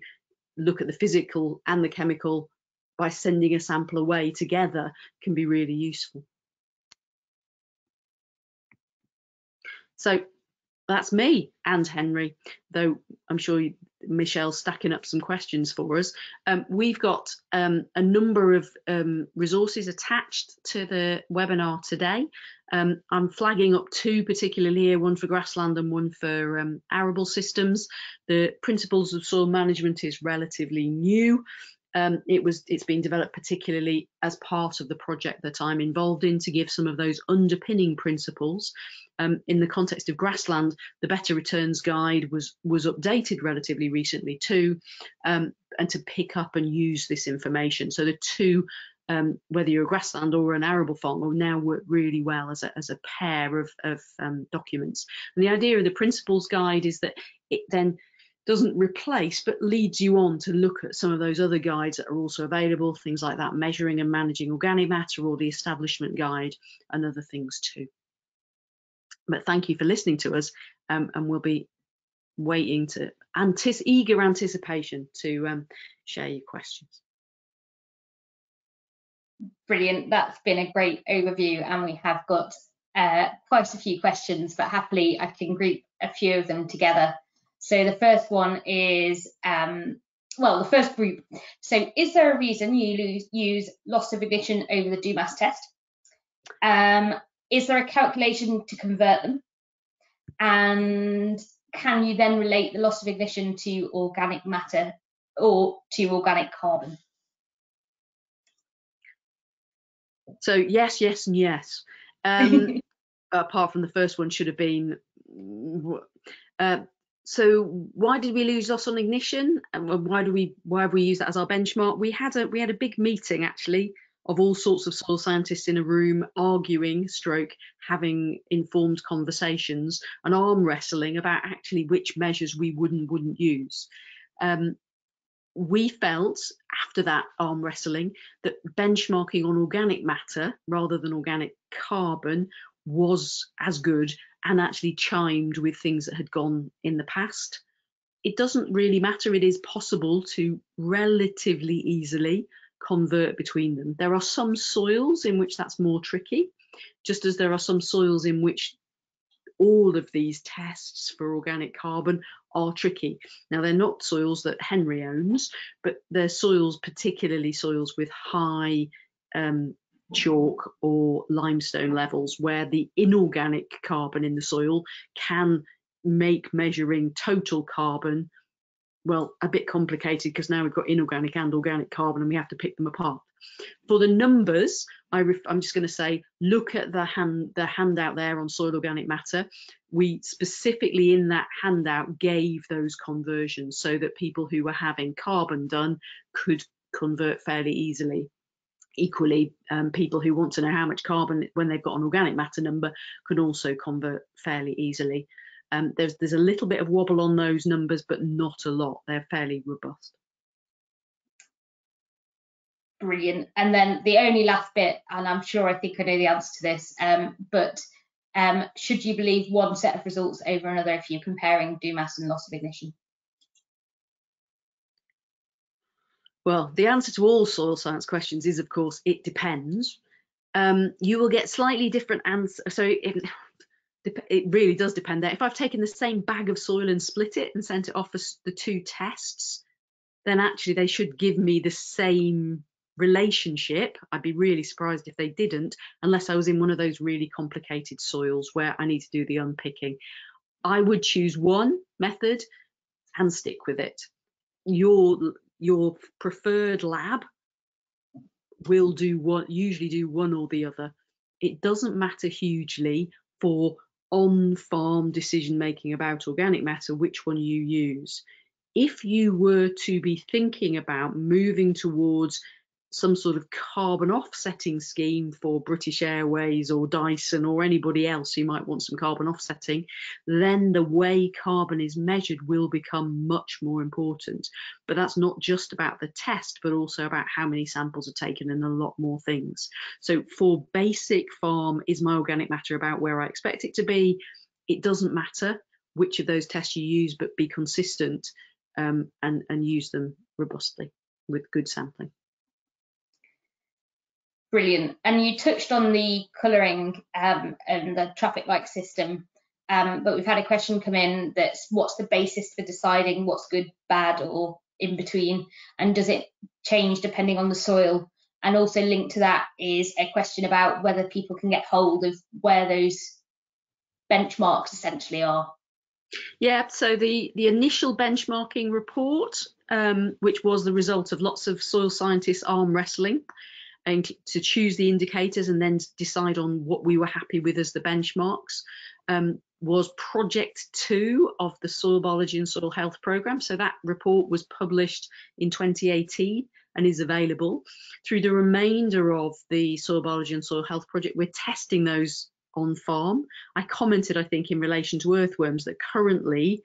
look at the physical and the chemical by sending a sample away together can be really useful So that's me and Henry, though I'm sure Michelle's stacking up some questions for us. Um, we've got um, a number of um, resources attached to the webinar today. Um, I'm flagging up two particularly here, one for grassland and one for um, arable systems. The principles of soil management is relatively new. Um, it was it's been developed particularly as part of the project that I'm involved in to give some of those underpinning principles. Um, in the context of grassland, the Better Returns Guide was was updated relatively recently too, um, and to pick up and use this information. So the two, um, whether you're a grassland or an arable farmer, now work really well as a, as a pair of, of um, documents. And the idea of the Principles Guide is that it then doesn't replace but leads you on to look at some of those other guides that are also available things like that measuring and managing organic matter or the establishment guide and other things too. But thank you for listening to us um, and we'll be waiting to eager anticipation to um, share your questions. Brilliant. That's been a great overview and we have got uh, quite a few questions but happily I can group a few of them together so the first one is, um, well, the first group. So is there a reason you lose, use loss of ignition over the Dumas test? Um, is there a calculation to convert them? And can you then relate the loss of ignition to organic matter or to organic carbon? So yes, yes, and yes. Um, apart from the first one should have been. Uh, so why did we lose loss on ignition? And why do we why have we used that as our benchmark? We had a we had a big meeting actually of all sorts of soil scientists in a room arguing stroke having informed conversations and arm wrestling about actually which measures we would and wouldn't use. Um, we felt after that arm wrestling that benchmarking on organic matter rather than organic carbon was as good and actually chimed with things that had gone in the past. It doesn't really matter. It is possible to relatively easily convert between them. There are some soils in which that's more tricky, just as there are some soils in which all of these tests for organic carbon are tricky. Now, they're not soils that Henry owns, but they're soils, particularly soils with high um, chalk or limestone levels where the inorganic carbon in the soil can make measuring total carbon well a bit complicated because now we've got inorganic and organic carbon and we have to pick them apart. For the numbers I am just going to say look at the hand the handout there on soil organic matter. We specifically in that handout gave those conversions so that people who were having carbon done could convert fairly easily equally um, people who want to know how much carbon when they've got an organic matter number can also convert fairly easily. Um, there's there's a little bit of wobble on those numbers but not a lot. They're fairly robust. Brilliant. And then the only last bit and i'm sure i think i know the answer to this um, but um, should you believe one set of results over another if you're comparing Dumas and loss of ignition Well, the answer to all soil science questions is, of course, it depends. Um, you will get slightly different answers. So it, it really does depend there. If I've taken the same bag of soil and split it and sent it off for the two tests, then actually they should give me the same relationship. I'd be really surprised if they didn't, unless I was in one of those really complicated soils where I need to do the unpicking. I would choose one method and stick with it. Your your preferred lab will mm. do what usually do one or the other. It doesn't matter hugely for on-farm decision making about organic matter which one you use. If you were to be thinking about moving towards some sort of carbon offsetting scheme for British Airways or Dyson or anybody else who might want some carbon offsetting, then the way carbon is measured will become much more important. But that's not just about the test, but also about how many samples are taken and a lot more things. So for basic farm, is my organic matter about where I expect it to be? It doesn't matter which of those tests you use, but be consistent um, and, and use them robustly with good sampling. Brilliant. And you touched on the colouring um, and the traffic light system, um, but we've had a question come in that's what's the basis for deciding what's good, bad, or in between, and does it change depending on the soil? And also linked to that is a question about whether people can get hold of where those benchmarks essentially are. Yeah, so the, the initial benchmarking report, um, which was the result of lots of soil scientists arm wrestling, and to choose the indicators and then decide on what we were happy with as the benchmarks um, was project two of the soil biology and soil health program so that report was published in 2018 and is available. Through the remainder of the soil biology and soil health project we're testing those on farm. I commented i think in relation to earthworms that currently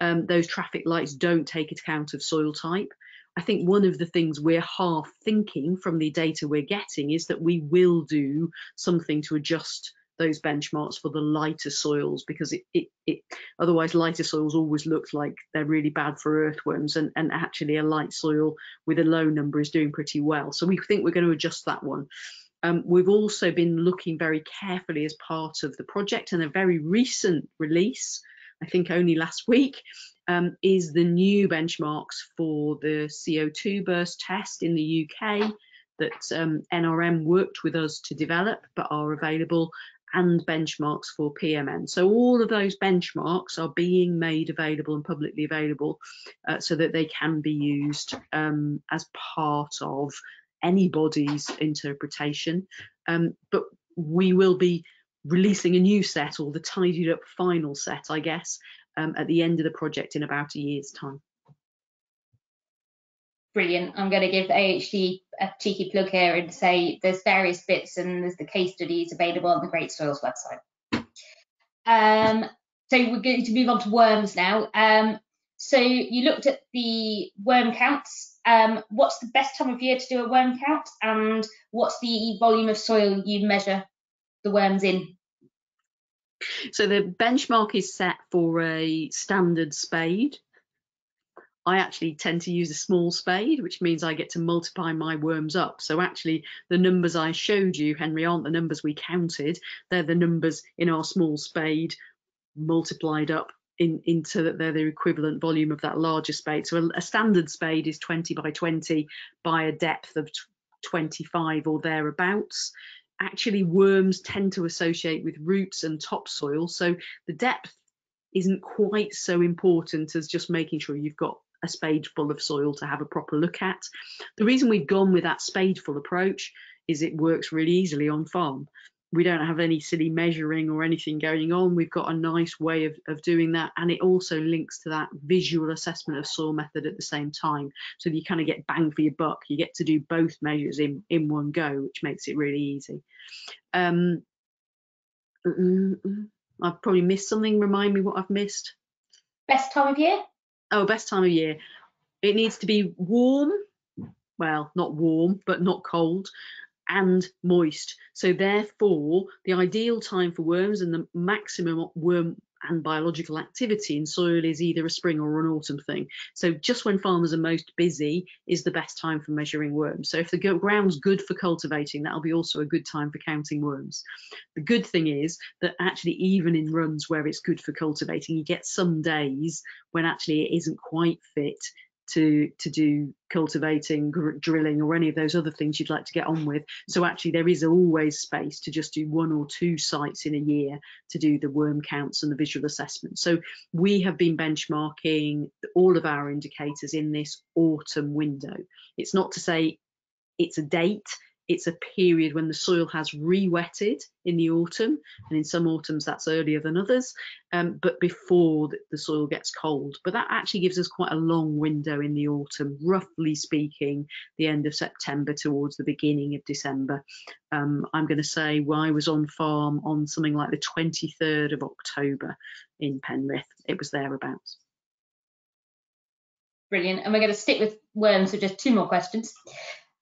um, those traffic lights don't take account of soil type I think one of the things we're half thinking from the data we're getting is that we will do something to adjust those benchmarks for the lighter soils because it, it, it otherwise lighter soils always look like they're really bad for earthworms and, and actually a light soil with a low number is doing pretty well. So we think we're going to adjust that one. Um, we've also been looking very carefully as part of the project and a very recent release, I think only last week, um, is the new benchmarks for the CO2 burst test in the UK that um, NRM worked with us to develop but are available and benchmarks for PMN. So all of those benchmarks are being made available and publicly available uh, so that they can be used um, as part of anybody's interpretation. Um, but we will be releasing a new set or the tidied up final set, I guess, um, at the end of the project in about a year's time. Brilliant. I'm going to give AHD a cheeky plug here and say there's various bits and there's the case studies available on the GREATSoils website. Um, so we're going to move on to worms now. Um, so you looked at the worm counts. Um, what's the best time of year to do a worm count and what's the volume of soil you measure the worms in? So the benchmark is set for a standard spade. I actually tend to use a small spade, which means I get to multiply my worms up. So actually the numbers I showed you, Henry, aren't the numbers we counted. They're the numbers in our small spade multiplied up in, into that they're the equivalent volume of that larger spade. So a, a standard spade is 20 by 20 by a depth of 25 or thereabouts actually worms tend to associate with roots and topsoil. So the depth isn't quite so important as just making sure you've got a spade full of soil to have a proper look at. The reason we've gone with that spadeful approach is it works really easily on farm we don't have any silly measuring or anything going on. We've got a nice way of, of doing that. And it also links to that visual assessment of soil method at the same time. So you kind of get bang for your buck. You get to do both measures in, in one go, which makes it really easy. Um, I've probably missed something. Remind me what I've missed. Best time of year? Oh, best time of year. It needs to be warm. Well, not warm, but not cold and moist. So therefore, the ideal time for worms and the maximum worm and biological activity in soil is either a spring or an autumn thing. So just when farmers are most busy is the best time for measuring worms. So if the ground's good for cultivating, that'll be also a good time for counting worms. The good thing is that actually even in runs where it's good for cultivating, you get some days when actually it isn't quite fit to to do cultivating drilling or any of those other things you'd like to get on with. So actually there is always space to just do one or two sites in a year to do the worm counts and the visual assessment. So we have been benchmarking all of our indicators in this autumn window. It's not to say it's a date it's a period when the soil has re-wetted in the autumn, and in some autumns that's earlier than others, um, but before the soil gets cold. But that actually gives us quite a long window in the autumn, roughly speaking, the end of September towards the beginning of December. Um, I'm going to say well, I was on farm on something like the 23rd of October in Penrith. It was thereabouts. Brilliant. And we're going to stick with worms for just two more questions.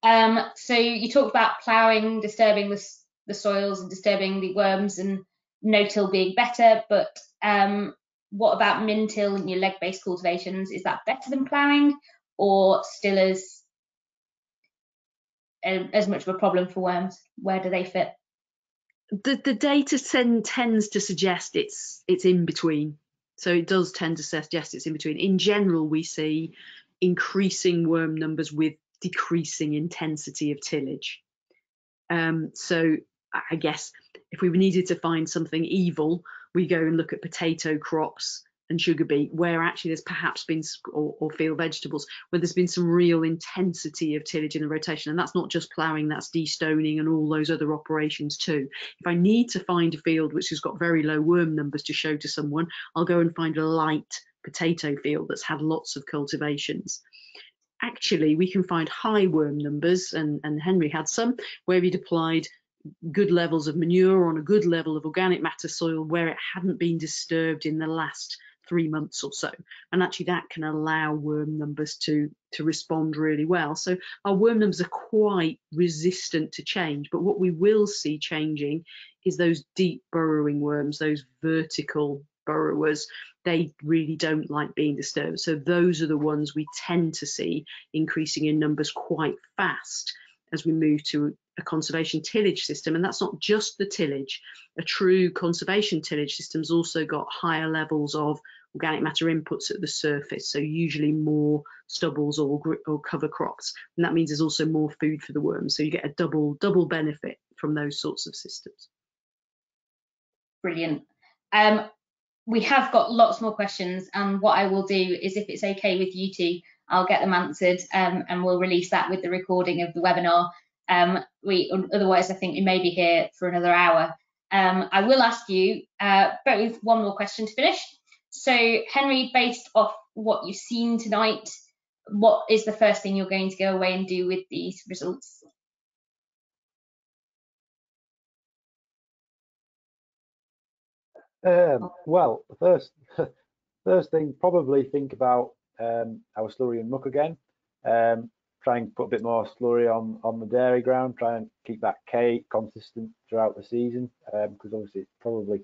Um, so you talked about ploughing, disturbing the, the soils and disturbing the worms and no-till being better, but um, what about min-till and your leg-based cultivations? Is that better than ploughing or still as, as much of a problem for worms? Where do they fit? The, the data ten, tends to suggest it's it's in between. So it does tend to suggest it's in between. In general, we see increasing worm numbers with decreasing intensity of tillage. Um, so I guess if we needed to find something evil, we go and look at potato crops and sugar beet, where actually there's perhaps been, or, or field vegetables, where there's been some real intensity of tillage in the rotation. And that's not just ploughing, that's destoning and all those other operations too. If I need to find a field which has got very low worm numbers to show to someone, I'll go and find a light potato field that's had lots of cultivations actually we can find high worm numbers, and, and Henry had some, where he'd applied good levels of manure on a good level of organic matter soil where it hadn't been disturbed in the last three months or so. And actually that can allow worm numbers to to respond really well. So our worm numbers are quite resistant to change but what we will see changing is those deep burrowing worms those vertical burrowers they really don't like being disturbed. So those are the ones we tend to see increasing in numbers quite fast as we move to a conservation tillage system. And that's not just the tillage. A true conservation tillage system's also got higher levels of organic matter inputs at the surface, so usually more stubbles or, or cover crops. And that means there's also more food for the worms. So you get a double double benefit from those sorts of systems. Brilliant. Um, we have got lots more questions and what I will do is if it's okay with you two, I'll get them answered um, and we'll release that with the recording of the webinar. Um, we Otherwise, I think we may be here for another hour. Um, I will ask you uh, both one more question to finish. So Henry, based off what you've seen tonight, what is the first thing you're going to go away and do with these results? Um, well, first, first thing, probably think about um, our slurry and muck again. Um, try and put a bit more slurry on on the dairy ground. Try and keep that K consistent throughout the season because um, obviously it's probably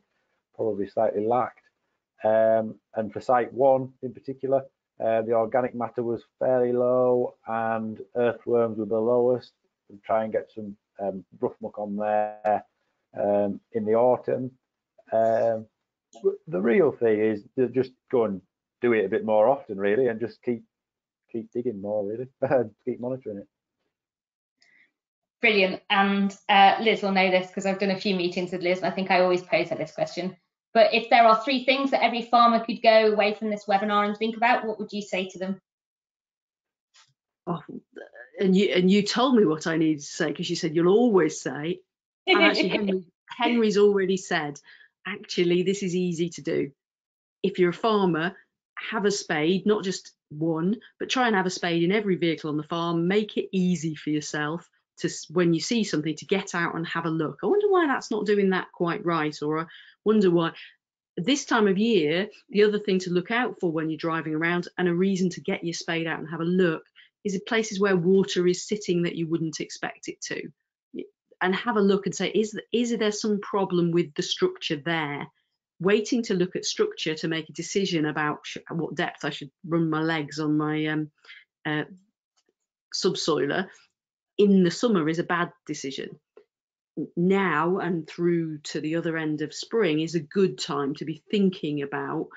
probably slightly lacked. Um, and for site one in particular, uh, the organic matter was fairly low and earthworms were the lowest. Try and get some um, rough muck on there in the autumn. Um, the real thing is to just go and do it a bit more often, really, and just keep keep digging more, really, keep monitoring it. Brilliant. And uh, Liz will know this because I've done a few meetings with Liz, and I think I always pose her this question. But if there are three things that every farmer could go away from this webinar and think about, what would you say to them? Oh, and you and you told me what I needed to say because you said you'll always say. And actually, Henry, Henry's already said. Actually, this is easy to do. If you're a farmer, have a spade, not just one, but try and have a spade in every vehicle on the farm. Make it easy for yourself to when you see something to get out and have a look. I wonder why that's not doing that quite right, or I wonder why. This time of year, the other thing to look out for when you're driving around and a reason to get your spade out and have a look is in places where water is sitting that you wouldn't expect it to. And have a look and say, is, is there some problem with the structure there? Waiting to look at structure to make a decision about what depth I should run my legs on my um, uh, subsoiler in the summer is a bad decision. Now and through to the other end of spring is a good time to be thinking about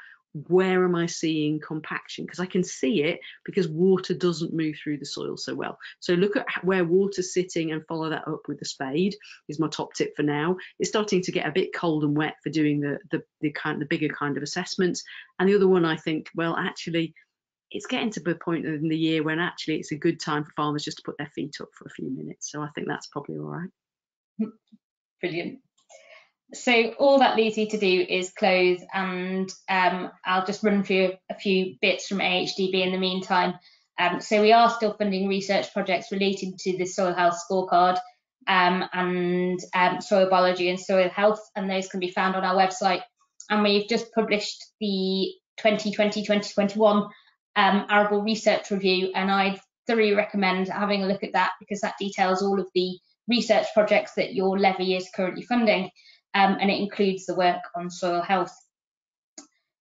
where am I seeing compaction? Because I can see it because water doesn't move through the soil so well. So look at where water's sitting and follow that up with the spade is my top tip for now. It's starting to get a bit cold and wet for doing the the, the kind the bigger kind of assessments. And the other one I think, well, actually it's getting to the point in the year when actually it's a good time for farmers just to put their feet up for a few minutes. So I think that's probably all right. Hmm. Brilliant. So all that leaves you to do is close and um, I'll just run through a few bits from AHDB in the meantime. Um, so we are still funding research projects related to the soil health scorecard um, and um, soil biology and soil health and those can be found on our website. And we've just published the 2020-2021 um, arable research review, and I thoroughly recommend having a look at that because that details all of the research projects that your levy is currently funding, um, and it includes the work on soil health.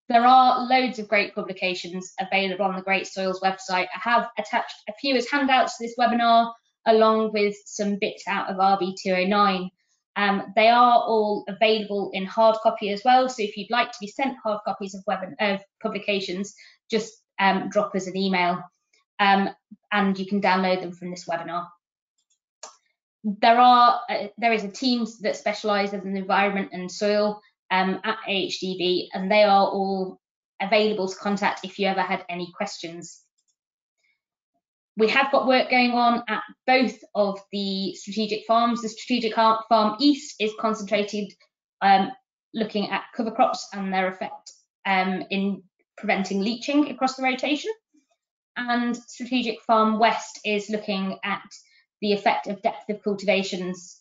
There are loads of great publications available on the GREATSoils website. I have attached a few as handouts to this webinar, along with some bits out of RB 209. Um, they are all available in hard copy as well. So if you'd like to be sent hard copies of, of publications, just um, drop us an email um, and you can download them from this webinar. There are uh, there is a team that specialises in environment and soil um, at AHDB and they are all available to contact if you ever had any questions. We have got work going on at both of the strategic farms. The strategic farm east is concentrated um, looking at cover crops and their effect um, in preventing leaching across the rotation. And Strategic Farm West is looking at the effect of depth of cultivations.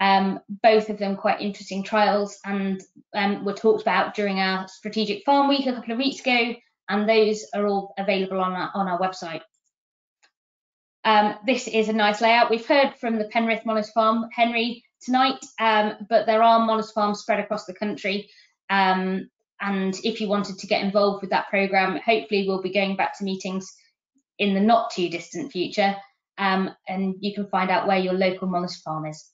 Um, both of them quite interesting trials and um, were talked about during our Strategic Farm Week a couple of weeks ago, and those are all available on our, on our website. Um, this is a nice layout. We've heard from the Penrith Monitor Farm, Henry, tonight, um, but there are monitor farms spread across the country. Um, and if you wanted to get involved with that program, hopefully we'll be going back to meetings in the not too distant future. Um, and you can find out where your local monitor farm is.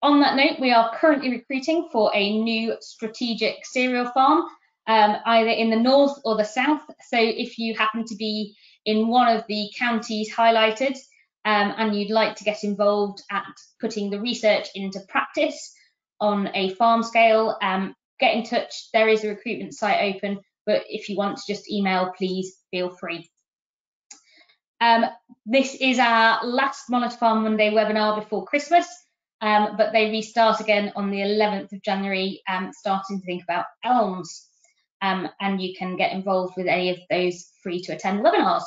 On that note, we are currently recruiting for a new strategic cereal farm, um, either in the north or the south. So if you happen to be in one of the counties highlighted um, and you'd like to get involved at putting the research into practice, on a farm scale, um, get in touch. There is a recruitment site open, but if you want to just email, please feel free. Um, this is our last Monitor Farm Monday webinar before Christmas, um, but they restart again on the 11th of January, um, starting to think about ELMS. Um, and you can get involved with any of those free to attend webinars.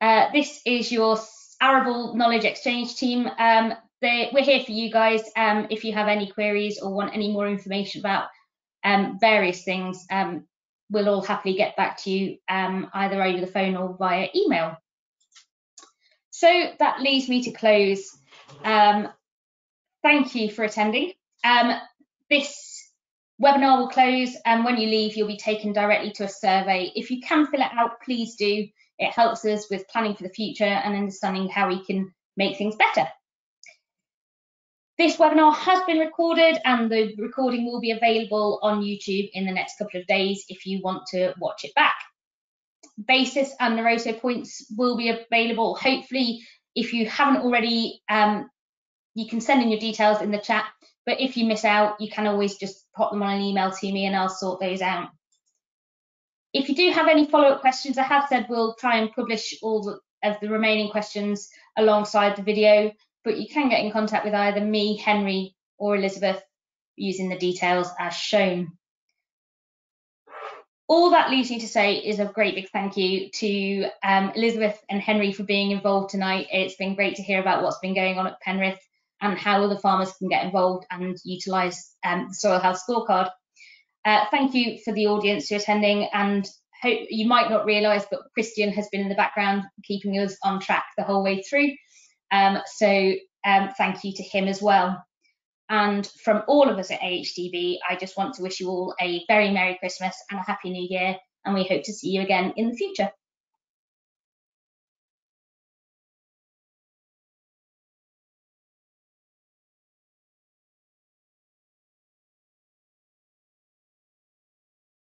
Uh, this is your Arable Knowledge Exchange team. Um, they, we're here for you guys. Um, if you have any queries or want any more information about various things, we'll all happily get back to you um, either over the phone or via email. So that leads me to close. Um, thank you for attending. Um, this webinar will close and when you leave, you'll be taken directly to a survey. If you can fill it out, please do. It helps us with planning for the future and understanding how we can make things better. This webinar has been recorded and the recording will be available on YouTube in the next couple of days if you want to watch it back. Basis and NRoSO points will be available. Hopefully, if you haven't already, um, you can send in your details in the chat. But if you miss out, you can always just pop them on an email to me and I'll sort those out. If you do have any follow-up questions, I have said we'll try and publish all the, of the remaining questions alongside the video, but you can get in contact with either me, Henry, or Elizabeth using the details as shown. All that leaves me to say is a great big thank you to um, Elizabeth and Henry for being involved tonight. It's been great to hear about what's been going on at Penrith and how other farmers can get involved and utilise um, the soil health scorecard. Uh, thank you for the audience who are attending and hope you might not realise, but Christian has been in the background keeping us on track the whole way through. Um, so um, thank you to him as well. And from all of us at AHDB, I just want to wish you all a very Merry Christmas and a Happy New Year. And we hope to see you again in the future.